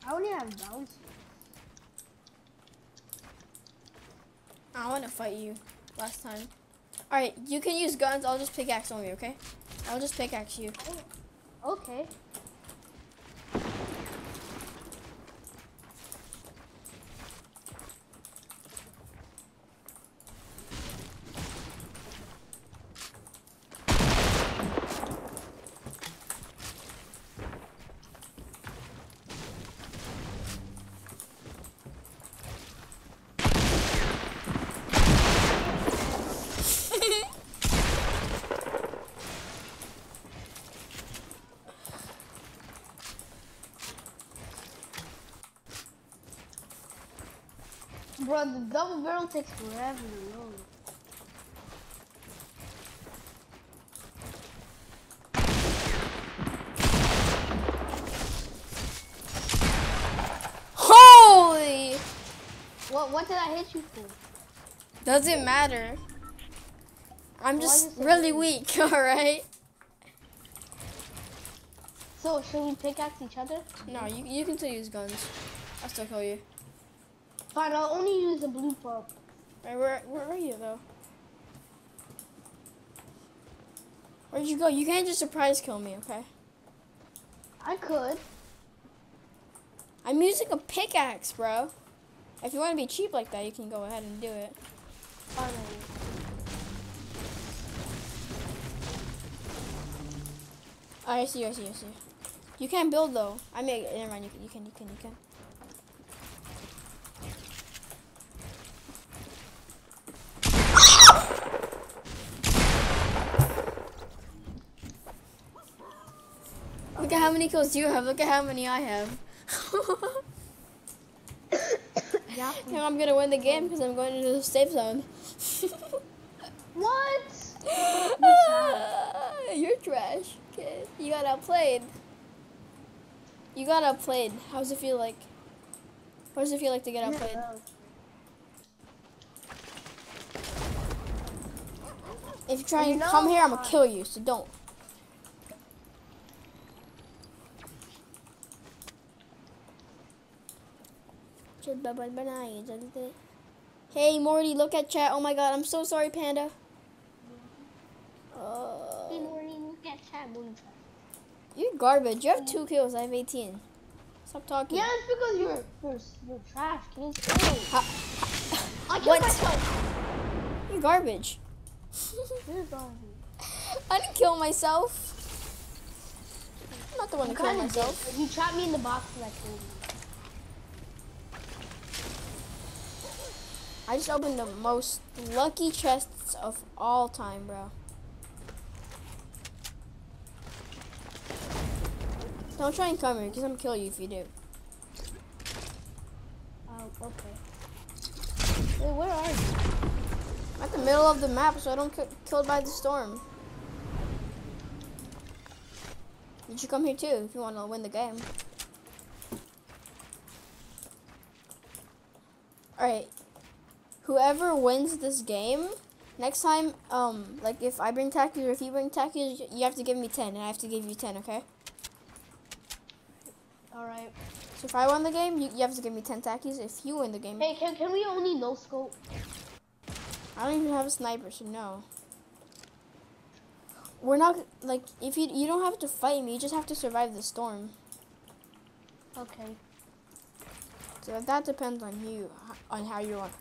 I only have bounce. I want to fight you last time. Alright, you can use guns. I'll just pickaxe on you, okay? I'll just pickaxe you. Okay. Bro, the double barrel takes forever to load. Holy! What? What did I hit you for? Doesn't matter. I'm just really weak, (laughs) alright? So should we pickaxe each other? No, you, you can still use guns. I'll still kill you. Fine, I'll only use the blue pump. Alright, where, where are you, though? Where'd you go? You can't just surprise kill me, okay? I could. I'm using a pickaxe, bro. If you want to be cheap like that, you can go ahead and do it. Fine. Oh, I see, I see, I see. You can't build though. I mean, never mind. You can, you can, you can, you can. How many kills do you have. Look at how many I have. (coughs) Yeah. Now I'm gonna win the game because I'm going into the safe zone. (laughs) What? (laughs) You're trash, kid. You got outplayed. You got outplayed. How does it feel like? What does it feel like to get outplayed? If you try You and know come here, I'm gonna kill you. So don't. Hey Morty, look at chat. Oh my god, I'm so sorry, Panda. Uh, Hey, morning, look at chat, you're garbage. You have two kills. I have 18. Stop talking. Yeah, it's because you're you're, you're trash. Can you say? I killed What? myself. You're garbage. You're garbage. (laughs) I didn't kill myself. I'm not the one You to kill kinda myself. You trapped me in the box and I killed you. I just opened the most lucky chests of all time, bro. Don't try and come here, because I'm gonna kill you if you do. Oh, okay. Wait, where are you? I'm at the middle of the map, so I don't get killed by the storm. You should come here too if you want to win the game. Alright. Whoever wins this game, next time, um, like if I bring tackies or if you bring tackies, you have to give me 10 and I have to give you 10, okay? Alright. So if I win the game, you, you have to give me 10 tackies. If you win the game, Hey, can, can we only no scope? I don't even have a sniper, so no. We're not, like, if you, you don't have to fight me, you just have to survive the storm. Okay. So that depends on you, on how you want,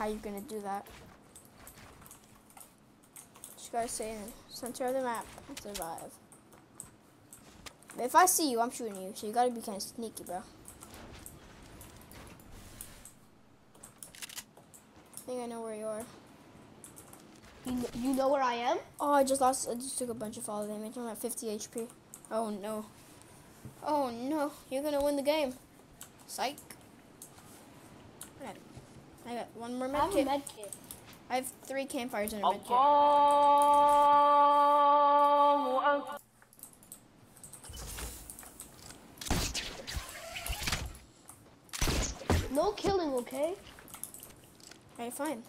how you're gonna do that. Just gotta stay in the center of the map and survive. But if I see you, I'm shooting you, so you gotta be kind of sneaky, bro. I think I know where you are. You, kn- you know where I am? Oh, I just lost. I just took a bunch of fall damage. I'm at 50 HP. Oh no. Oh no. You're gonna win the game. Psych. Alright. I got one more I med have a kit. med kit. I have three campfires in a med kit. No killing, okay? Alright, fine.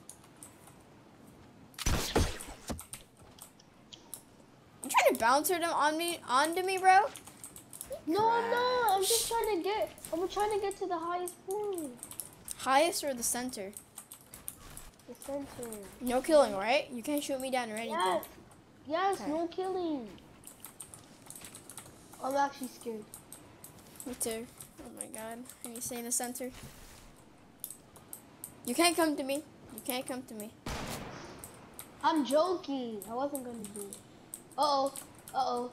You trying to bouncer them on me, onto me, bro? No, I'm not. I'm just trying to get. I'm trying to get to the highest point. Highest or the center? The center. No killing, right? You can't shoot me down or anything. Yes. Yes, Okay. no killing. I'm actually scared. Me too. Oh my god. Are you saying the center? You can't come to me. You can't come to me. I'm joking. I wasn't gonna do it. Uh oh. Uh oh.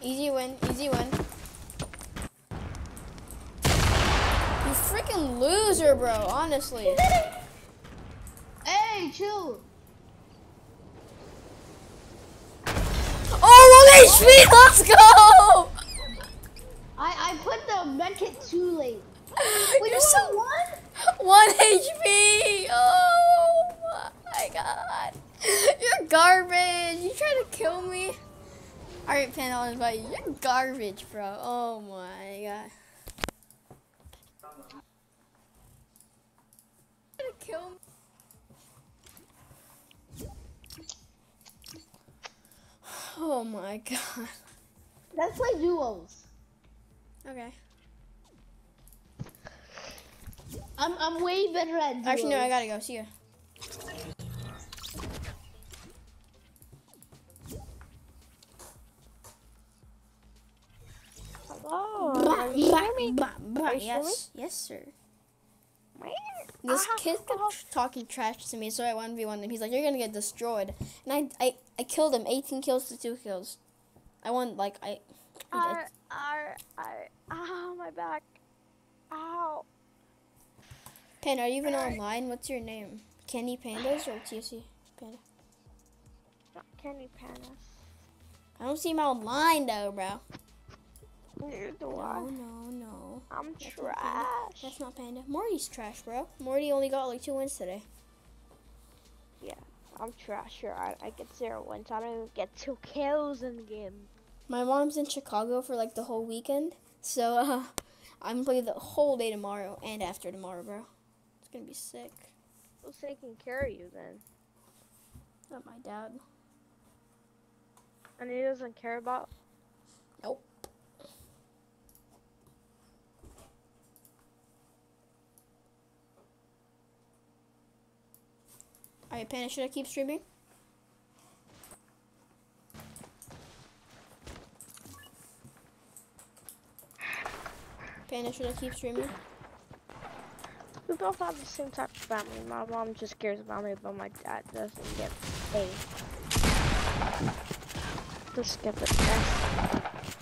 Easy win. Easy win. You freaking loser, bro. Honestly. (laughs) Hey, chill. Oh, one HP. Let's go. I I put the medkit too late. (laughs) Wait, You're so won? one HP. Oh my god. You're garbage. You trying to kill me? All right, Panda, I'll invite you. You're garbage, bro. Oh my god. Trying to kill (sighs) me. Oh my (laughs) god. Let's play duos. Okay. I'm I'm way better at duos. Actually, no, I gotta go. See ya. Hello. Bah, Are you bah, hear bah, bah. Are you hear me? Yes, yes, sir. Where? This kid kept talking trash to me, so I one v one him. He's like, "You're gonna get destroyed," and I, I, I killed him. 18 kills to two kills. I won like I. I ar. Ow, my back. Ow. Panda, are you even online? What's your name? Candy Pandas or TC Panda? Not Candy Panis. I don't see him online though, bro. Neither do No, I. no, no. I'm That's not trash. That's not Panda. Morty's trash, bro. Morty only got like two wins today. Yeah, I'm trash. Sure, I, I get zero wins. I don't even get two kills in the game. My mom's in Chicago for like the whole weekend, so (laughs) uh, I'm playing the whole day tomorrow and after tomorrow, bro. It's gonna be sick. Who's taking care of you then? Not my dad. And he doesn't care about. Nope. Alright, Panda, should I keep streaming? Panda, should I keep streaming? We both have the same type of family. My mom just cares about me, but my dad doesn't get paid. Just skip it.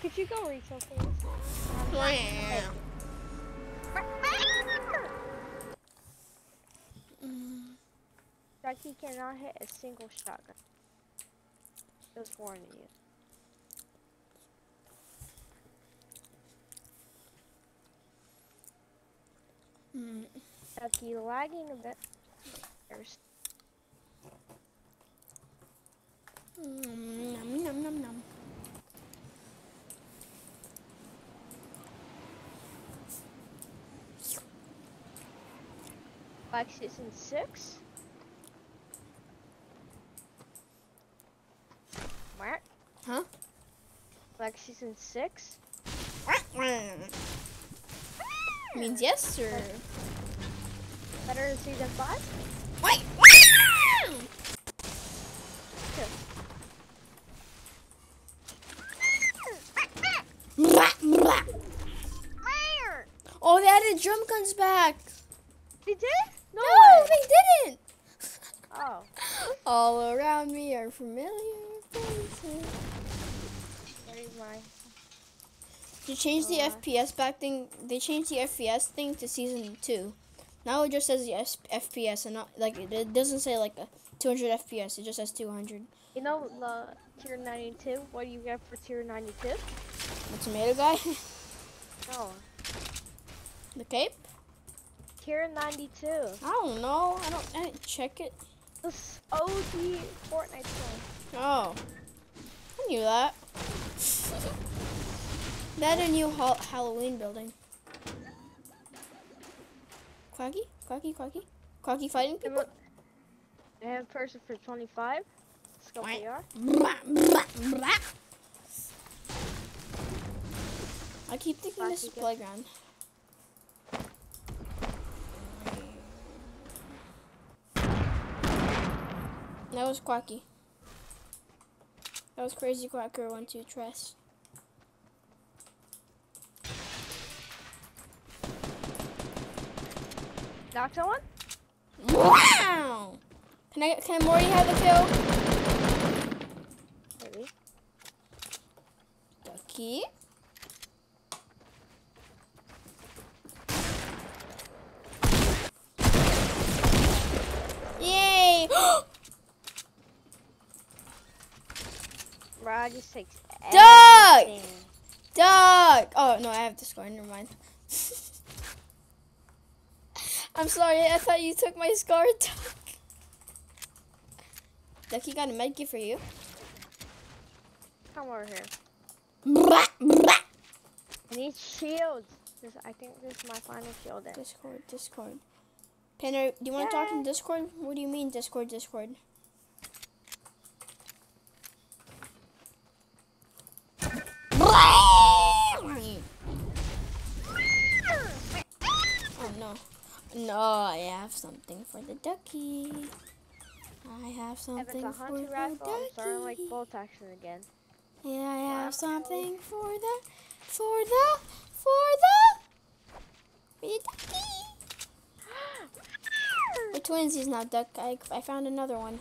Could you go read something? Jackie cannot hit a single shotgun. Just warning you. Mm. Jackie lagging a bit. There's Black Season 6. What? Huh? Black Season 6. Means yes, sir. Better than Season 5? They changed the Uh. FPS back thing. They changed the FPS thing to season two. Now it just says the S- FPS and not like it, it doesn't say like a 200 FPS. It just says 200. You know the tier 92? What do you get for tier 92? The tomato guy, No. (laughs) the cape. Tier 92. I don't know. I don't. I didn't check it. This OG Fortnite song. Oh, I knew that. (laughs) That a new ha- Halloween building. Quacky, quacky, quacky, quacky fighting They people. mo- They have person for 25. Scope Wait. they are. Blah, blah, blah. I keep thinking this is playground. That was Quacky. That was Crazy Quacker one two trust. Knocked someone? Wow! Can I can Morty have the kill? Maybe. Ducky. Yay! (gasps) Rod just takes Duck! everything. Duck! Oh no, I have the score. Never mind. I'm sorry. I thought you took my scar, (laughs) Duck. Ducky got a medkit for you. Come over here. Blah, blah. I need shields. This, I think this is my final shield. Then. Discord, Discord. Panda, do you want to talk in Discord? What do you mean Discord, Discord? (laughs) Oh no. No, I have something for the ducky. I have something it's a for hunting the rifle, I'm starting like bolt action again. Yeah, I have something for the, for the, for the, for the ducky. (gasps) We're twinsies now, Duck. I, I found another one.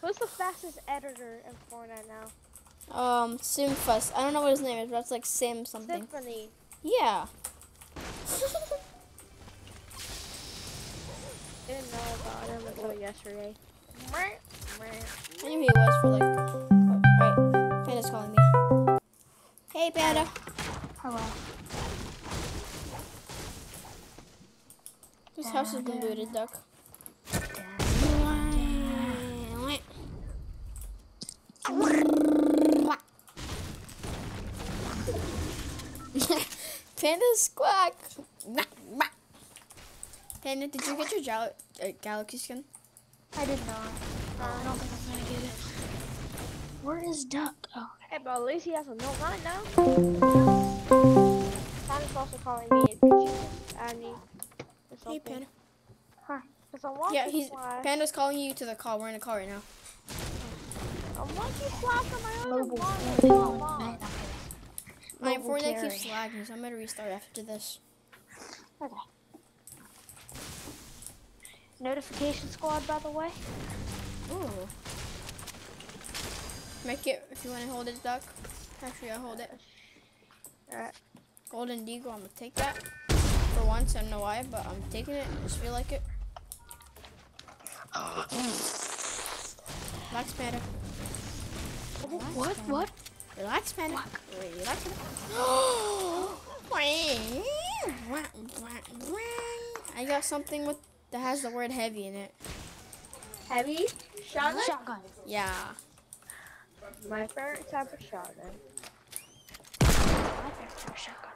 Who's the fastest editor in Fortnite now? Um, Simfuss. I don't know what his name is, but it's like Sim something. Symfuhny. Yeah. (laughs) Didn't know about him until yesterday. I knew he was for like. Alright, Panda's calling me. Hey, Panda. Hello. This house has been looted, Duck. Panda squawk. Panda, did you get your gal- uh, galaxy skin? I did not. Uh, I don't think I'm gonna get it. Where is Duck? Oh, Hey, but at least he has a note line now. Panda's also calling me. Could you add me? or Hey, something? Panda. Cause I'm monkey Yeah, he's flash. Panda's calling you to the call. We're in a call right now. A monkey flash on my other mobile line. carry. Oh. My Fortnite carry. keeps lagging, so I'm gonna restart after this. Okay. Notification squad, by the way. Ooh. Make it if you want to hold it, Duck. Actually, I'll hold it. Alright. Golden Deagle, I'm gonna take that. For once, I don't know why, but I'm taking it. I just feel like it. Uh. Relax, Panda. What? What? Relax, man. Relax, Panda. (gasps) I got something with that has the word heavy in it. Heavy shotgun. Shotgun. Yeah. My favorite type of shotgun. My favorite type of shotgun.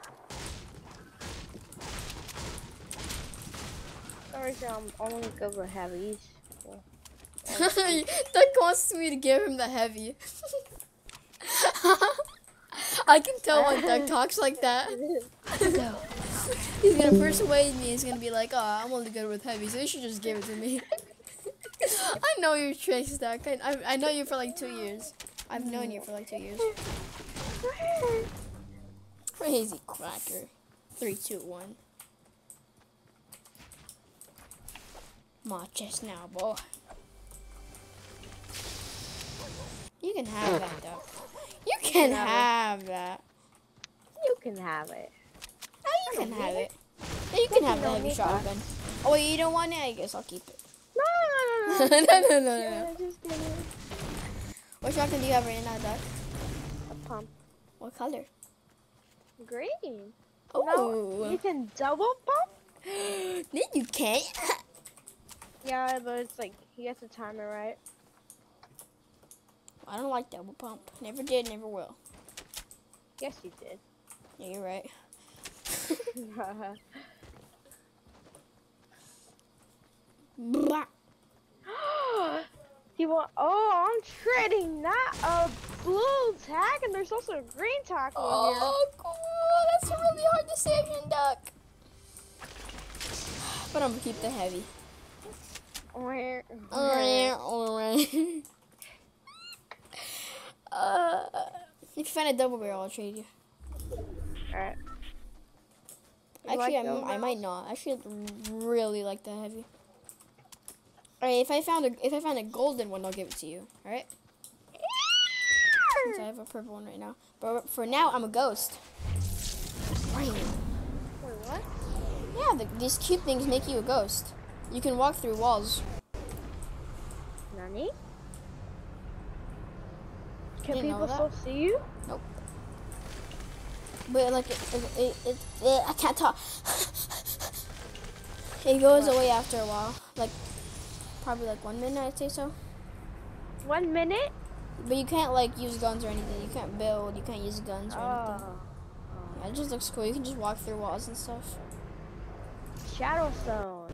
Sorry, so I'm only good with heavies. (laughs) that wants me to give him the heavy. (laughs) (laughs) I can tell when Doug talks like that. (laughs) He's gonna persuade me. He's gonna be like, "Oh, I'm only good with heavy, so you should just give it to me." (laughs) I know your tricks, Doug. I, I, know you for like two years. I've known you for like two years. Crazy Quacker. Three, two, one. My chest now, boy. You can have that, Doug. You can have have that. You can have it. Oh, you can have it. Yeah, you can have the heavy shotgun. Oh, wait, you don't want it? I guess I'll keep it. No, no, no, no, no. (laughs) no, no, no, Yeah, no. What shotgun do you have right now, Doug? A pump. What color? Green. Oh. You can double pump? (gasps) no, you can't. (laughs) Yeah, but it's like, you have to time it right. I don't like double pump. Never did, never will. Yes, you did. Yeah, you're right. (laughs) You want? Oh, I'm trading that a blue tag, and there's also a green tag on oh, here. Oh, cool. That's a really hard decision, Duck. But I'm gonna keep the heavy. Where? (laughs) uh, if you find a double barrel, I'll trade you. Alright. Actually, like I, might not. I actually really like the heavy. Alright, if I found a if I found a golden one, I'll give it to you. Alright. Since I have a purple one right now. But for now, I'm a ghost. Wait, what? Yeah, the, these cute things make you a ghost. You can walk through walls. Nani? Can Didn't people still see you? Nope. But like it, it, it, it, I can't talk. (laughs) it goes away after a while, like probably like one minute, I'd say so. One minute? But you can't like use guns or anything. You can't build. You can't use guns or anything. Oh. oh. Yeah, it just looks cool. You can just walk through walls and stuff. Shadow stones.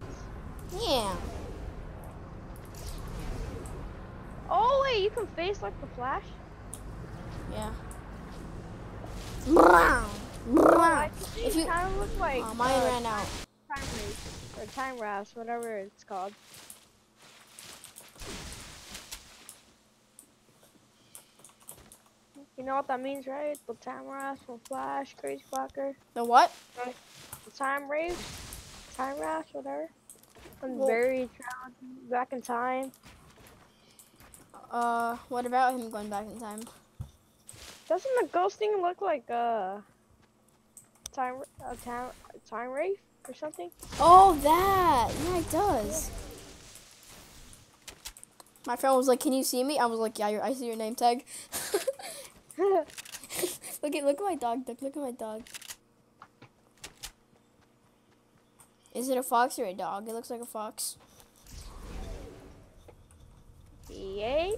Yeah. Oh wait, you can face like the flash? Yeah. Brown. Brown. If you, kind of look like oh, mine uh, ran out. time race or time raps, whatever it's called. You know what that means, right? The time raps from Flash, Crazy Quacker, The what? the time race, time raps, whatever. When Well- Barry traveled back in time. Uh, what about him going back in time? Doesn't the ghost thing look like uh time a time time race or something? Oh, that. Yeah, it does. My friend was like, "Can you see me?" I was like, "Yeah, I see your name tag." (laughs) look at look at my dog. Look, look at my dog. Is it a fox or a dog? It looks like a fox. Yay!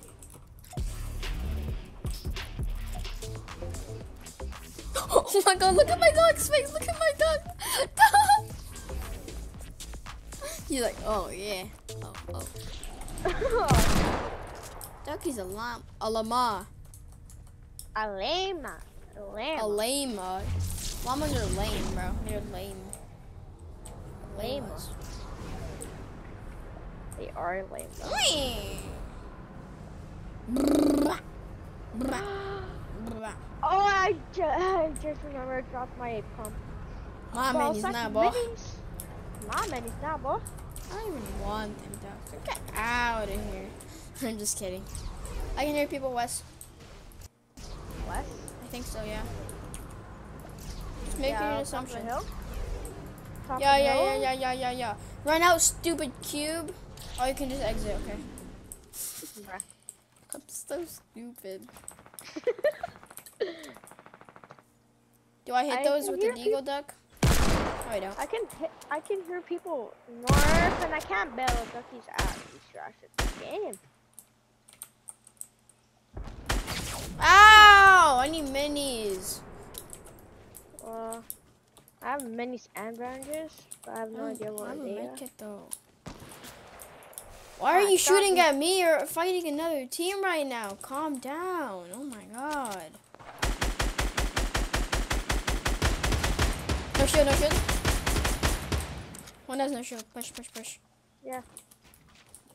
Oh my god, look at my dog's face. Look at my dog. Dog. (laughs) He's like, oh yeah. Oh, oh. Ducky's a lam a llama. A lama. A A lama. lama. Llamas are lame, bro. They're lame. Lamas. They are lame. (gasps) Oh, I, ju- I just remember I dropped my pump. My Bro, man is such not, boy. My man is not, boy. I don't even want them to get out of here. (laughs) I'm just kidding. I can hear people west. What? I think so, yeah. Just make Yeah, your top of assumption. hill? Top Yeah, yeah, yeah, yeah, yeah, yeah, yeah. Run out, stupid cube. Oh, you can just exit, okay. (laughs) I'm so stupid. Do I hit I those with the deagle duck? Oh, I don't. I can hit, I can hear people north, and I can't bail a ducky's ass. These trash at the game. Ow! I need minis. Uh, I have minis and bandages, but I have no I idea what don't they are. like it though. Why are you shooting at me or fighting another team right now? Calm down. Oh my god. No shield, no shield. One has no shield. Push, push, push. Yeah.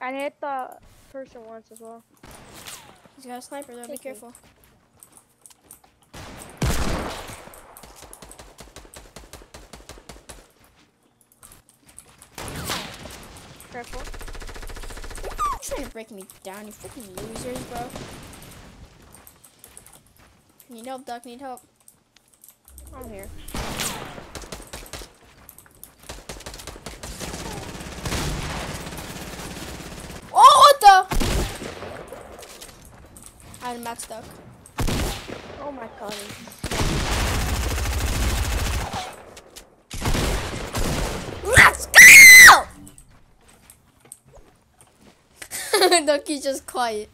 I hit the person once as well. He's got a sniper though. Be me. careful. Trying to break me down, you freaking losers, bro. Need help, Duck. Need help. I'm here. Oh, what the? I'm Matt stuck. Oh my god. Let's go! (laughs) Ducky's just quiet.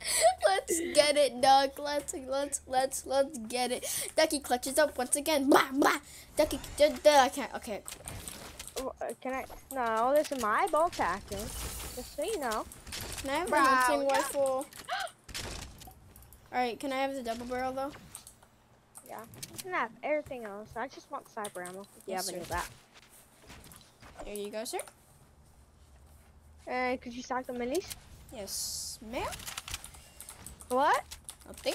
(laughs) Let's get it, Duck. Let's let's let's let's get it. Ducky clutches up once again. Blah blah. Ducky, d- d- I can't. Okay. Uh, Can I? No, this is my bolt action. Just so you know. Can I have Bro, the hunting rifle? (gasps) All right. Can I have the double barrel though? Yeah. You can have everything else. I just want cyber ammo. If you Yes, have any sir. of that. There you go, sir. And could you stock the minis? Yes, ma'am. What? Nothing.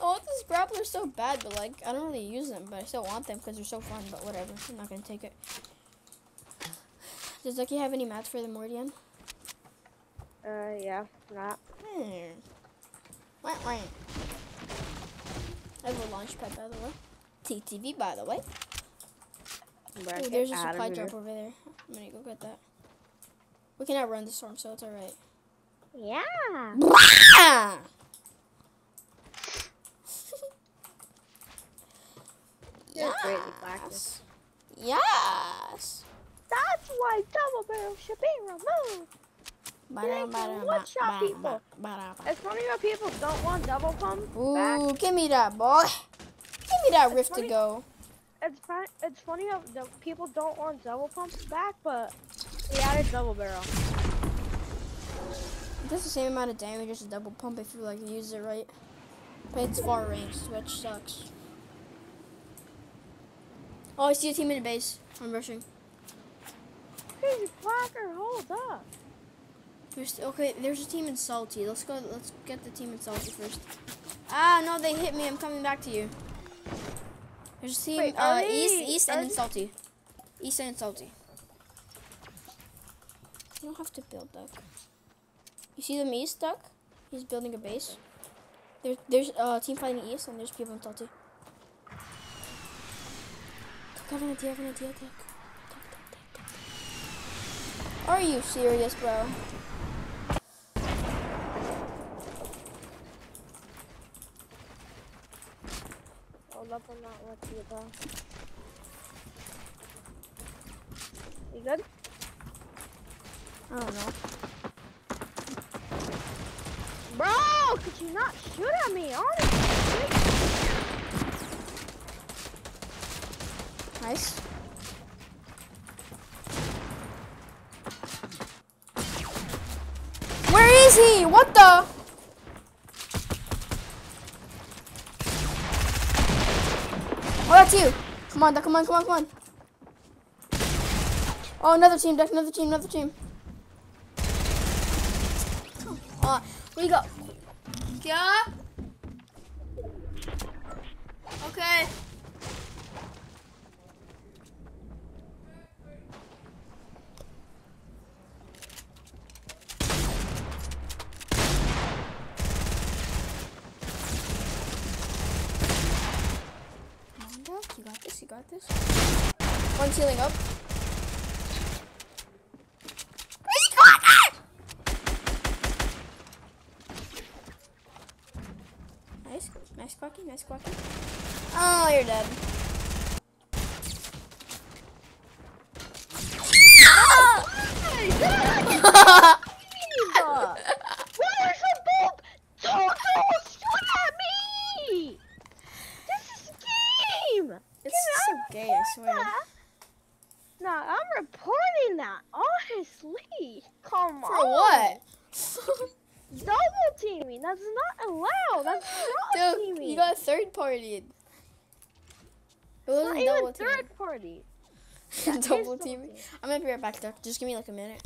oh, this grappler's so bad, but like I don't really use them, but I still want them because they're so fun. But whatever, I'm not gonna take it. Does Ducky have any mats for the Mordian? Uh, yeah. Not. Hmm. Wah, wah. I have a launch pad, by the way. TTV, by the way. Ooh, there's a supply drop over there. I'm gonna go get that. We can outrun the storm, so it's alright. Yeah. Ah! You're crazy, Blackness. yes. Yes. That's why double barrel should be removed. Ba-dum, can ba-dum, one-shot ba- ba- people. ba- It's funny that people don't want double pump back. Ooh, give me that, boy. Give me that rift to go. It's fun. It's funny how the people don't want double pumps back, but we added double barrel. It does the same amount of damage as a double pump if you like use it right. But it's far range, which sucks. Oh, I see a team in the base. I'm rushing. Crazy Quacker, hold up. There's okay. There's a team in salty. Let's go. Let's get the team in salty first. Ah, no, they hit me. I'm coming back to you. There's a team Wait, uh, they- east, east, and are in they- salty. East and salty. You don't have to build duck. You see them east duck? He's building a base. There's there's uh team fighting east and there's people in salty. I have an idea. I have an idea. Duck. Are you serious, bro? Up, I'm not what you about. You good? I don't know. Bro! Bro, could you not shoot at me? Honestly. Nice. Where is he? What the? Oh, that's you. Come on, come on, come on, come on. Oh, another team, Duck, another team, another team. On. We got. Yeah? Okay. Come on, Duck, you got this, you got this. One ceiling up. Nice, nice quacky, nice quacky. Oh, you're dead. Why are some both total shoot at me? This is a game. It's so gay, I swear. Nah, I'm reporting that. Honestly, come For on. what? Double teaming. That's not allowed. That's not Dude, teaming. you got third partied. It not wasn't even double teaming. third party. double double teaming. team. I'm gonna be right back, Duck. Just give me like a minute.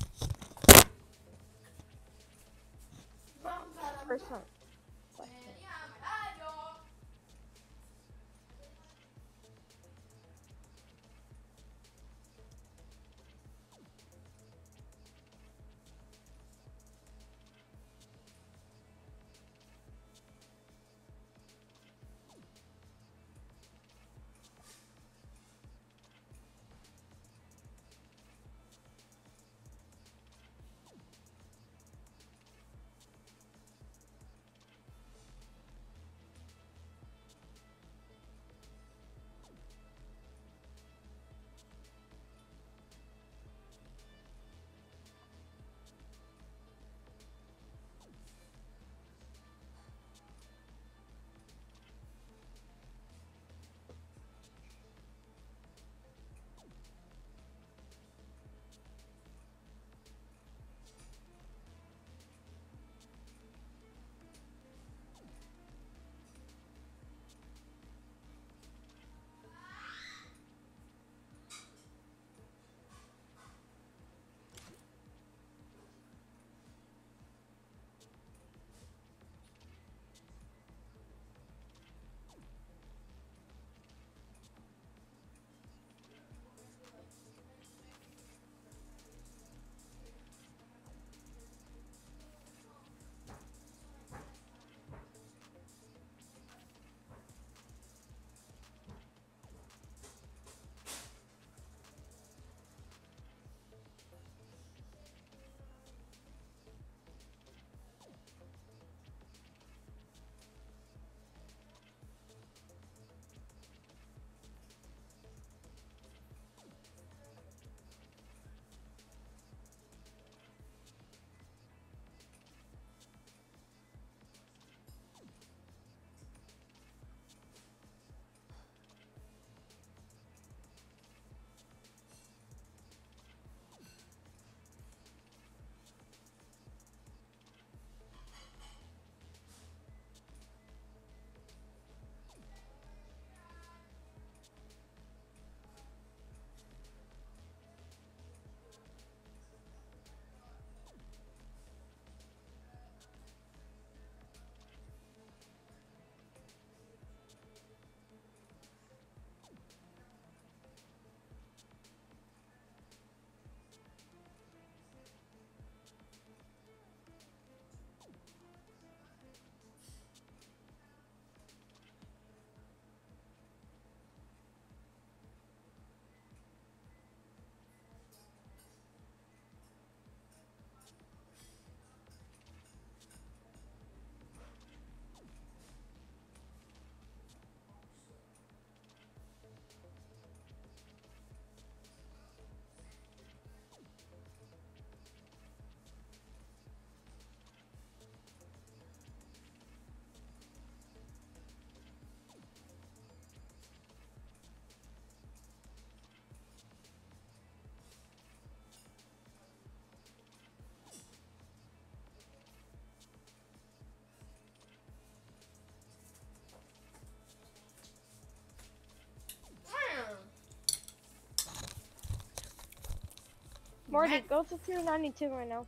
Morty, go to tier 92 right now.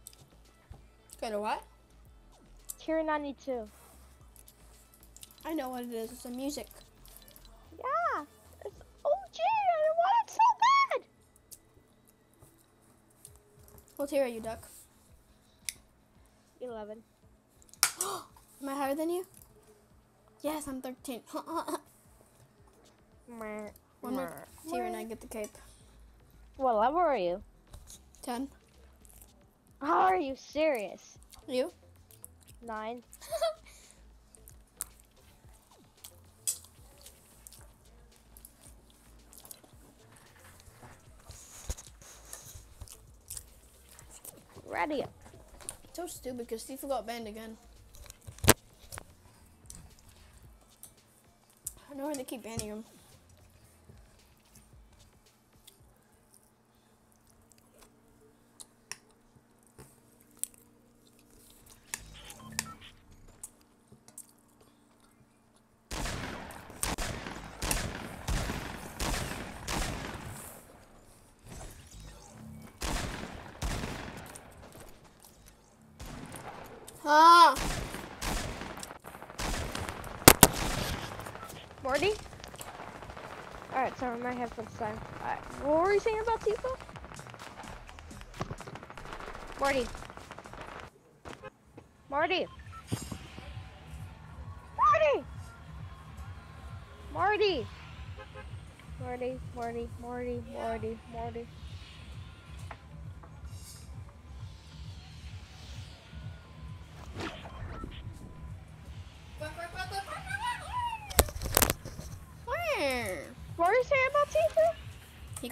Go to what? Tier 92. I know what it is. It's a music. Yeah. It's OG. I want it so bad. What tier are you, Duck? 11. (gasps) Am I higher than you? Yes, I'm 13. (laughs) Meh, One more tier and I get the cape. What level are you? 10. How are you serious? You? Nine. (laughs) Ready up. so stupid because Steve got banned again. I know where they keep banning him. Ah! Morty? Alright, sorry, my headphones time. Alright, what were you saying about Tifa? Morty. Marty. Marty. Marty. Marty, Marty, Marty, Marty, Marty.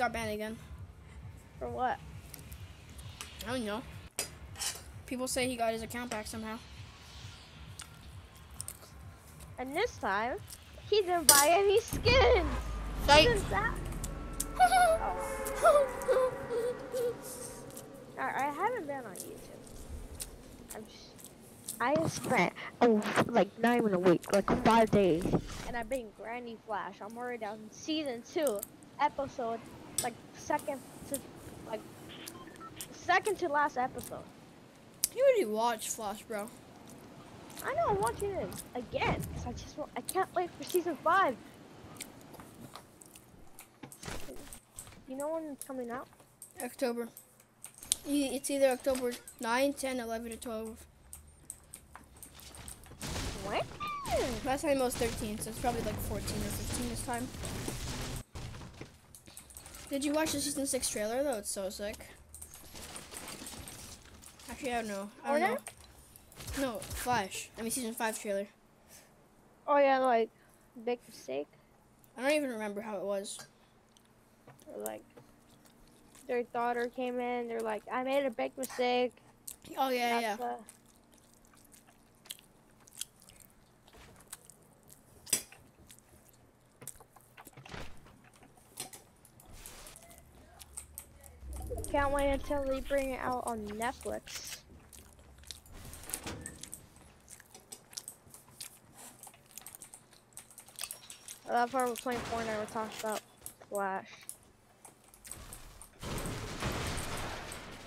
Got banned again. For what? I don't know. People say he got his account back somehow. And this time, he didn't buy any skins. Psych. That, (laughs) I, I haven't been on YouTube. I'm just, I have spent oh, like not even a week, like five days, and I've been Granny Flash. I'm already on season two, episode like second to like second to last episode. You already watched Flash, bro. I know I'm watching it again. 'cause I just want, I can't wait for season five. You know when it's coming out? October. It's either October 9, 10, 11, or 12. What? Last time it was 13, so it's probably like 14 or 15 this time. Did you watch the season 6 trailer though? It's so sick. Actually, I don't know. I don't know. No, Flash. I mean, season 5 trailer. Oh yeah, like big mistake. I don't even remember how it was. Or like their daughter came in. They're like, I made a big mistake. Oh, yeah, yeah. That's, uh, Can't wait until they bring it out on Netflix. That part we're playing Fortnite. We're talking about Flash.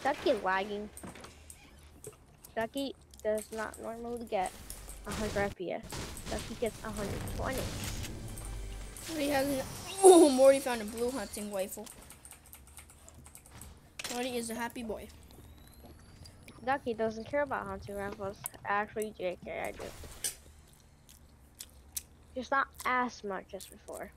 Ducky lagging. Ducky does not normally get 100 FPS. Ducky gets 120. He has. Oh, Morty found a blue hunting rifle. Morty is a happy boy. Ducky doesn't care about hunting rifles. Actually, JK, I do. Just not as much as before.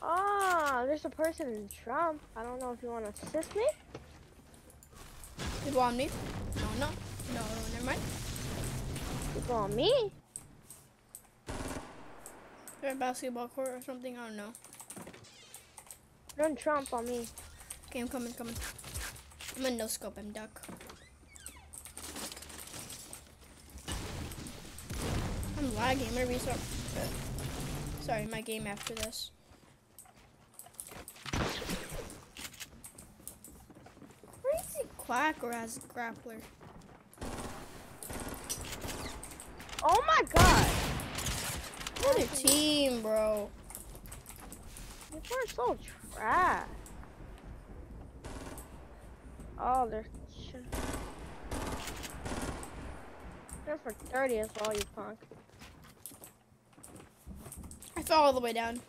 Ah, there's a person in Trump. I don't know if you want to assist me. You want me? No, no. No, no, never mind. People on me. They're a basketball court or something. I don't know. Run Trump on me. Okay, I'm coming, coming. I'm a no scope. I'm duck. I'm lagging. I'm gonna restart. Sorry, my game after this. Crazy quack or as grappler. Oh my god. Other team, bro. Are so trash. Oh, they're. They're for 30 as well, you punk. I fell all the way down.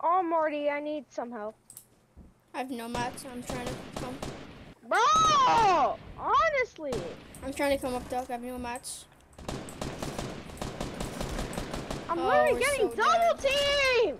Oh, Morty, I need some help. I have no mats. so I'm trying to come. Bro! Honestly! I'm trying to come up, Doc. I have no mats. I'm Oh, literally getting so double teamed!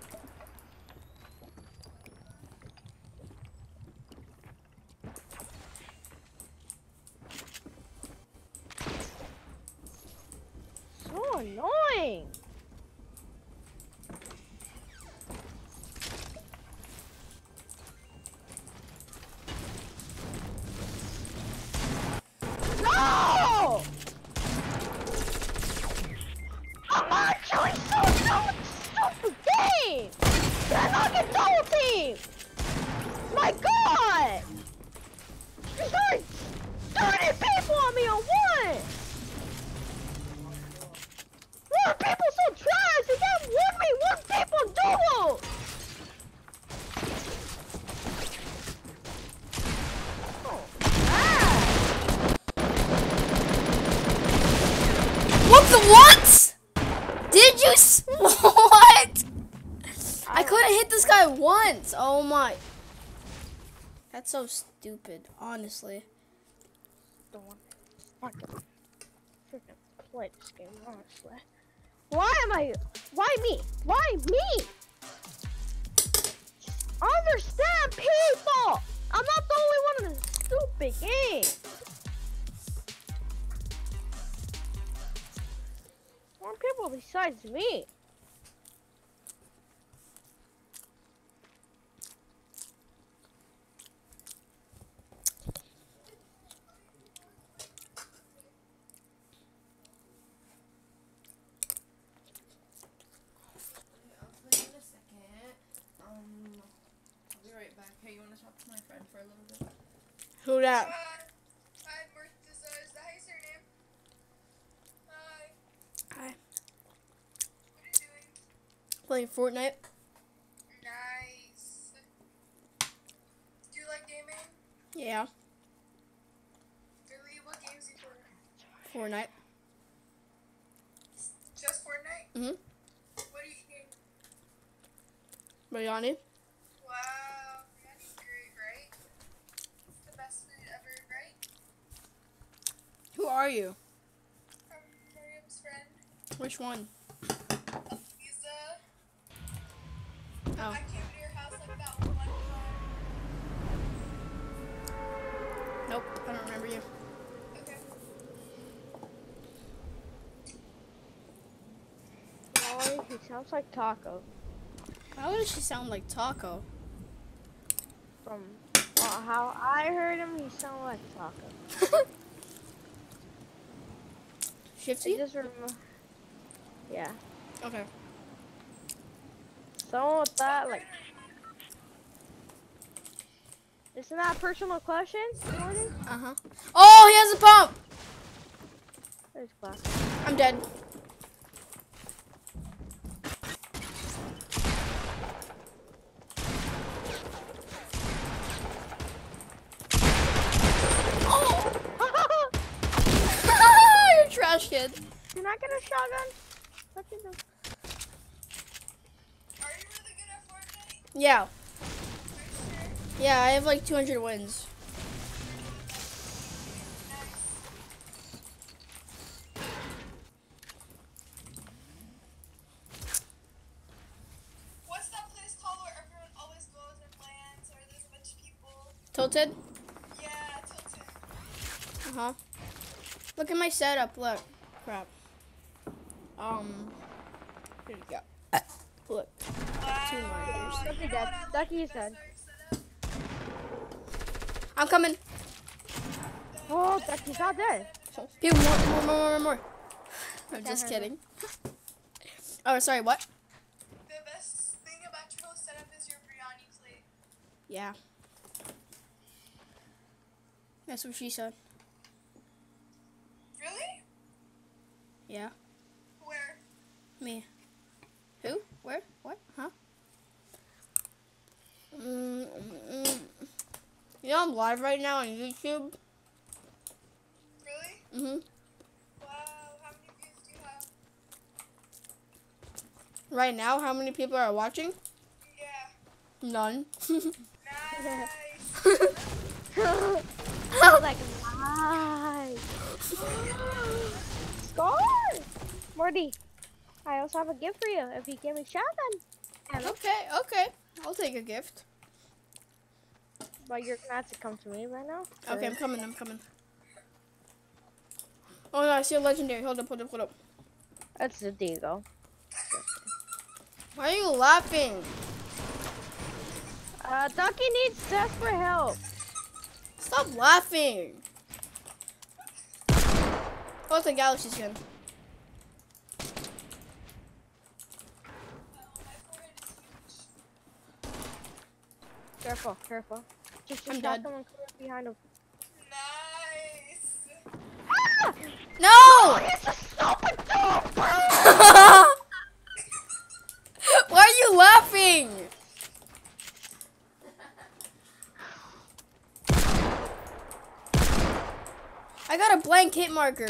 So stupid, honestly. You doing? Playing Fortnite. Nice. Do you like gaming? Yeah. Really? What games do you play? Fortnite. Just Fortnite? Mhm. What are you eating? Biryani. Wow, biryani's great, right? It's the best food ever, right? Who are you? From Miriam's friend, Which one? Lisa. Oh. I came to your house like that one time. Nope. I don't remember you. Okay. He sounds like Taco Why would she sound like Taco? from well, how I heard him. He sounded like Taco. (laughs) I Shifty? just rem- Yeah. Okay. Someone with that, like. Isn't that a personal question, Jordan? Uh huh. Oh, he has a pump. There's glass. I'm dead. Oh! You're a trash kid. Can I get a shotgun? What you do? Are you really good at Fortnite? Yeah. Sure? Yeah, I have like 200 wins. Nice. What's that place called where everyone always goes and lands, or there's a bunch of people? Tilted? Yeah, Tilted. Uh huh. Look at my setup. Look. Crap. Um. Here you go. Look. Two monitors. Wow. Ducky dead. what Ducky is dead. I'm coming. Oh, Ducky's not dead. People, more, more, more, more, more. I'm just kidding. Oh, sorry. What? The best thing about your whole setup is your biryani plate. Yeah. That's what she said. Really? Yeah. Me. Who? Where? What? Huh? Mm, mm. You know I'm live right now on YouTube. Really? Mhm. Wow. How many views do you have? Right now, how many people are watching? Yeah. None. Nice. (laughs) (laughs) like nice. Score! Morty, I also have a gift for you if you give me shotgun. okay, okay. I'll take a gift. But you're gonna have to come to me right now. Okay, I'm coming. I'm coming. Oh no, I see a legendary. Hold up, hold up, hold up. That's the Deagle. Why are you laughing? Uh, Ducky needs desperate help. Stop laughing. Oh, it's a galaxy skin. Careful, careful. Just, just I'm dead. someone coming up behind him. nice. Ah! No! Oh, it's a stupid dog! (laughs) Why are you laughing? I got a blank hit marker.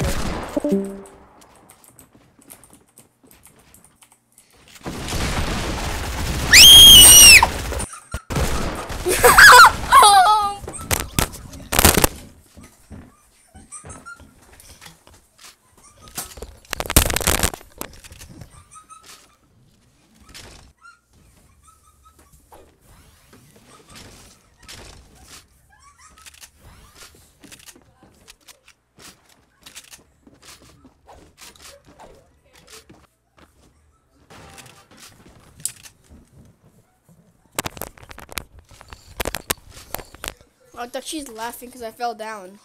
Oh, I thought she's laughing because I fell down.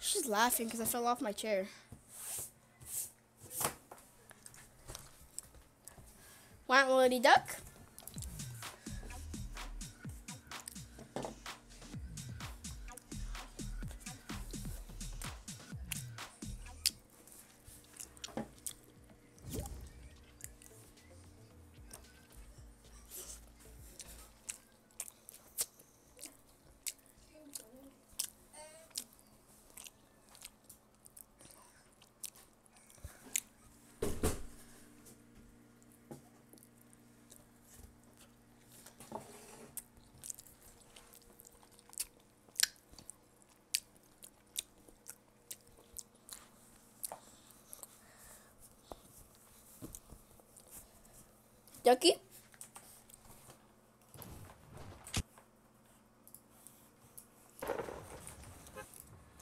She's laughing because I fell off my chair. Want Willie Duck? Ducky?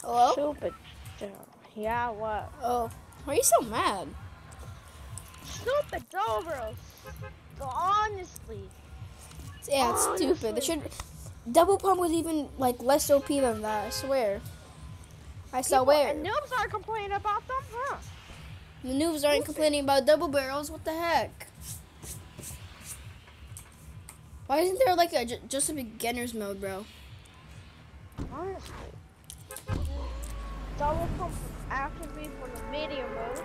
Hello? Stupid. Yeah, what? Oh, why are you so mad? Stupid dog, bro. Honestly. Yeah, it's stupid. They should. Double pump was even like less OP than that. I swear. I saw people- where And noobs aren't complaining about them, huh? the noobs aren't complaining about double barrels. What the heck? Why isn't there like a just a beginner's mode, bro? Honestly. Double pump activate for the medium mode.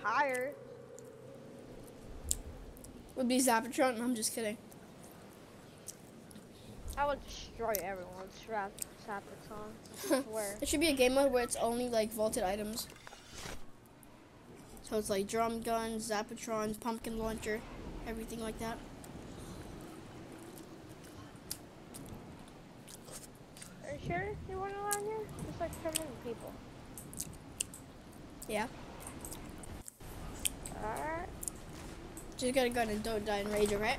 Higher. Would be Zapotron. I'm just kidding. I would destroy everyone's strap Sapaton. I (laughs) swear. There should be a game mode where it's only like vaulted items. So it's like drum guns, Zapotrons, pumpkin launcher, everything like that. Are you sure you want to land here? There's like so many people. Yeah. Alright. Just gotta go and don't die in rage, alright?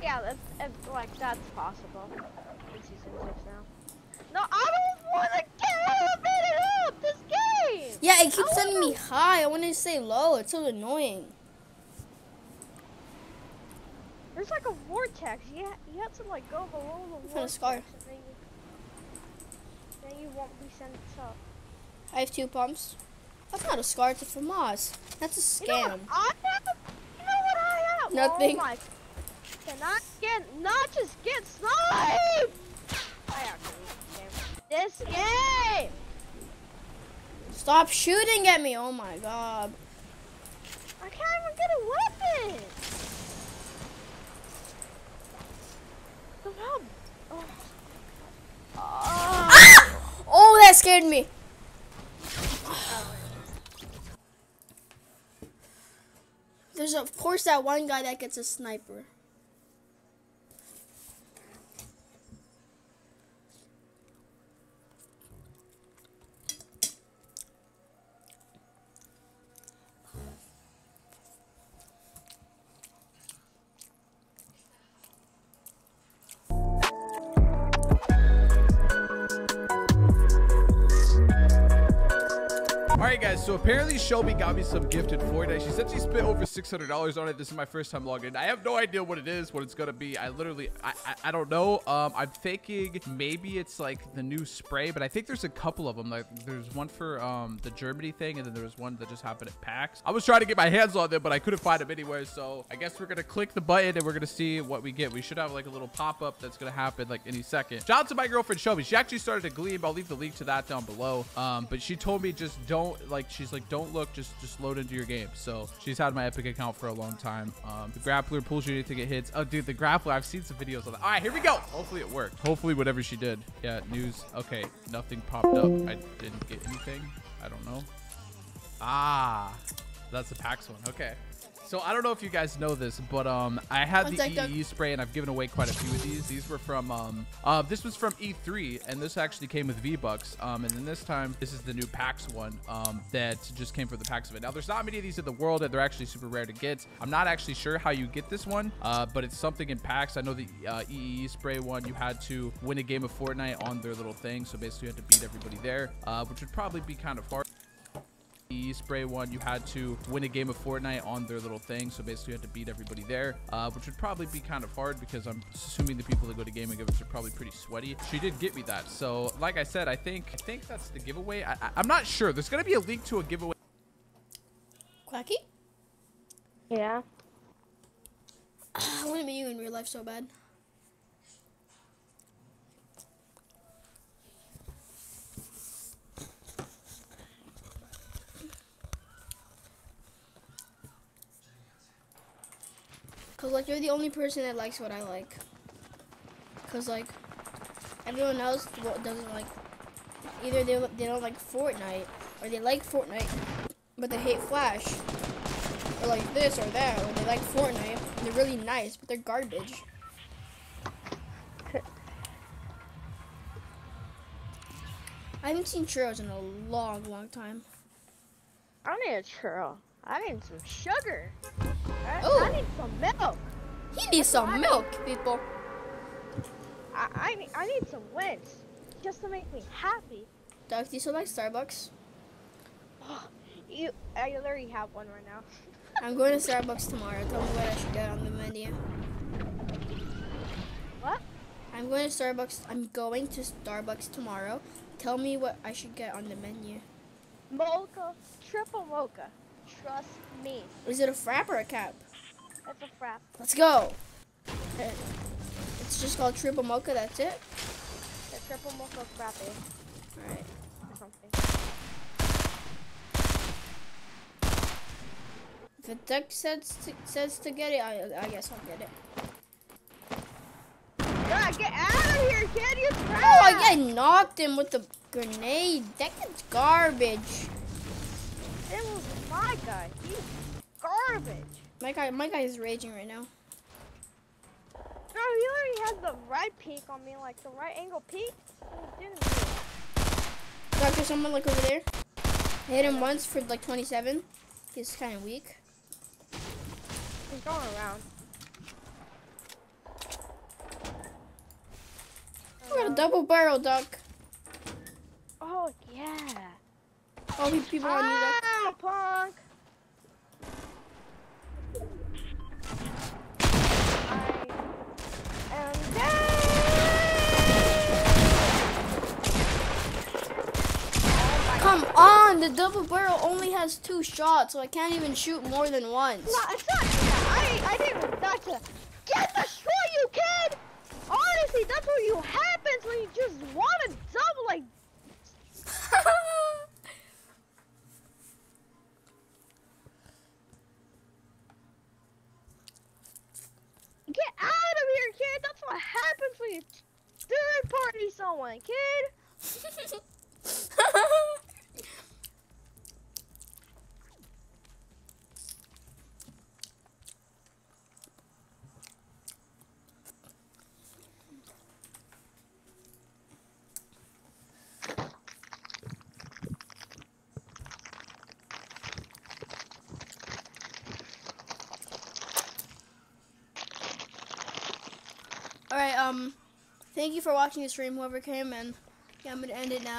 Yeah, that's, it's like that's possible. In season six now. No, I don't want to get up this game. Yeah, it keeps sending me high. I want to say low. It's so annoying. There's like a vortex. You ha- you have to like go below the a (laughs) vortex. scar. And then, you, then you won't be sent up. I have two pumps. That's not a scar, it's a FAMAS. That's a scam. You know I have? You know what I have? Oh Nothing. Oh my. Cannot get, not just get sniped! This game! Stop shooting at me, oh my god. I can't even get a weapon! Oh. Oh. Ah! oh, that scared me. There's of course that one guy that gets a sniper. Alright guys, so apparently Shelby got me some gifted Fortnite. She said she spent over $600 on it. This is my first time logging in. I have no idea what it is, what it's gonna be. I literally, I, I, I don't know. Um, I'm thinking maybe it's like the new spray, but I think there's a couple of them. Like there's one for um the Germany thing, and then there was one that just happened at PAX. I was trying to get my hands on them, but I couldn't find them anywhere. So I guess we're gonna click the button and we're gonna see what we get. We should have like a little pop-up that's gonna happen like any second. Shout out to my girlfriend Shelby. She actually started to gleam. I'll leave the link to that down below. Um, but she told me just don't like she's like don't look just just load into your game. So she's had my epic account for a long time. Um the grappler pulls you anything it hits. Oh dude the grappler i've seen some videos of that. All right here we go. Hopefully it worked. Hopefully whatever she did. Yeah news. Okay nothing popped up. I didn't get anything. I don't know. Ah that's the pax one. Okay so I don't know if you guys know this, but um, I had One the sec, Doug. Spray, and I've given away quite a few of these. These were from um, uh, this was from E3, and this actually came with V Bucks. Um, and then this time, this is the new PAX one um, that just came for the PAX event. Now, there's not many of these in the world, and they're actually super rare to get. I'm not actually sure how you get this one, uh, but it's something in PAX. I know the uh, EE spray one, you had to win a game of Fortnite on their little thing, so basically you had to beat everybody there, uh, which would probably be kind of hard. EE spray one, you had to win a game of Fortnite on their little thing. So basically, you had to beat everybody there, uh, which would probably be kind of hard because I'm assuming the people that go to gaming events are probably pretty sweaty. She did get me that. So like I said, I think I think that's the giveaway. I, I, I'm not sure. There's gonna be a link to a giveaway. Quacky? Yeah. I want to meet you in real life so bad. Cause like you're the only person that likes what I like. Cause like everyone else doesn't like either they they don't like Fortnite or they like Fortnite but they hate Flash or like this or that or they like Fortnite. They're really nice but they're garbage. I haven't seen churros in a long, long time. I need a churro. I need some sugar. I, Oh. I need some milk. He needs some milk, people. I, I need I need some wins, just to make me happy. Doug, do you still like Starbucks? (sighs) You, I literally have one right now. (laughs) I'm going to (laughs) Starbucks tomorrow. Tell me what I should get on the menu. What? I'm going to Starbucks. I'm going to Starbucks tomorrow. Tell me what I should get on the menu. Mocha, triple mocha. Trust me, Is it a frap or a cap? A frap. Let's go. It's just called triple mocha. That's it. The triple mocha frappe eh? All right. or something. If it Doug says to, says to get it, I, I guess I'll get it. Yeah, get out of here, kid! You Oh, trash! I knocked him with the grenade. That kid's garbage. It was my guy. He's garbage. My guy, my guy is raging right now. Bro, he already has the right peak on me, like the right angle peak. He didn't do it. Doctor, someone like over there. I hit him once for like 27. He's kind of weak. He's going around. I got a double barrel duck. Oh yeah. All these people on you. Doc. Ah, punk. on! The double barrel only has two shots, so I can't even shoot more than once. No, it's not. I, I didn't. That's a, get the shot, you kid! Honestly, that's what you happens when you just want to double like. (laughs) get out of here, kid! That's what happens when you third party someone, kid. (laughs) thank you for watching the stream, whoever came, and yeah, I'm gonna end it now.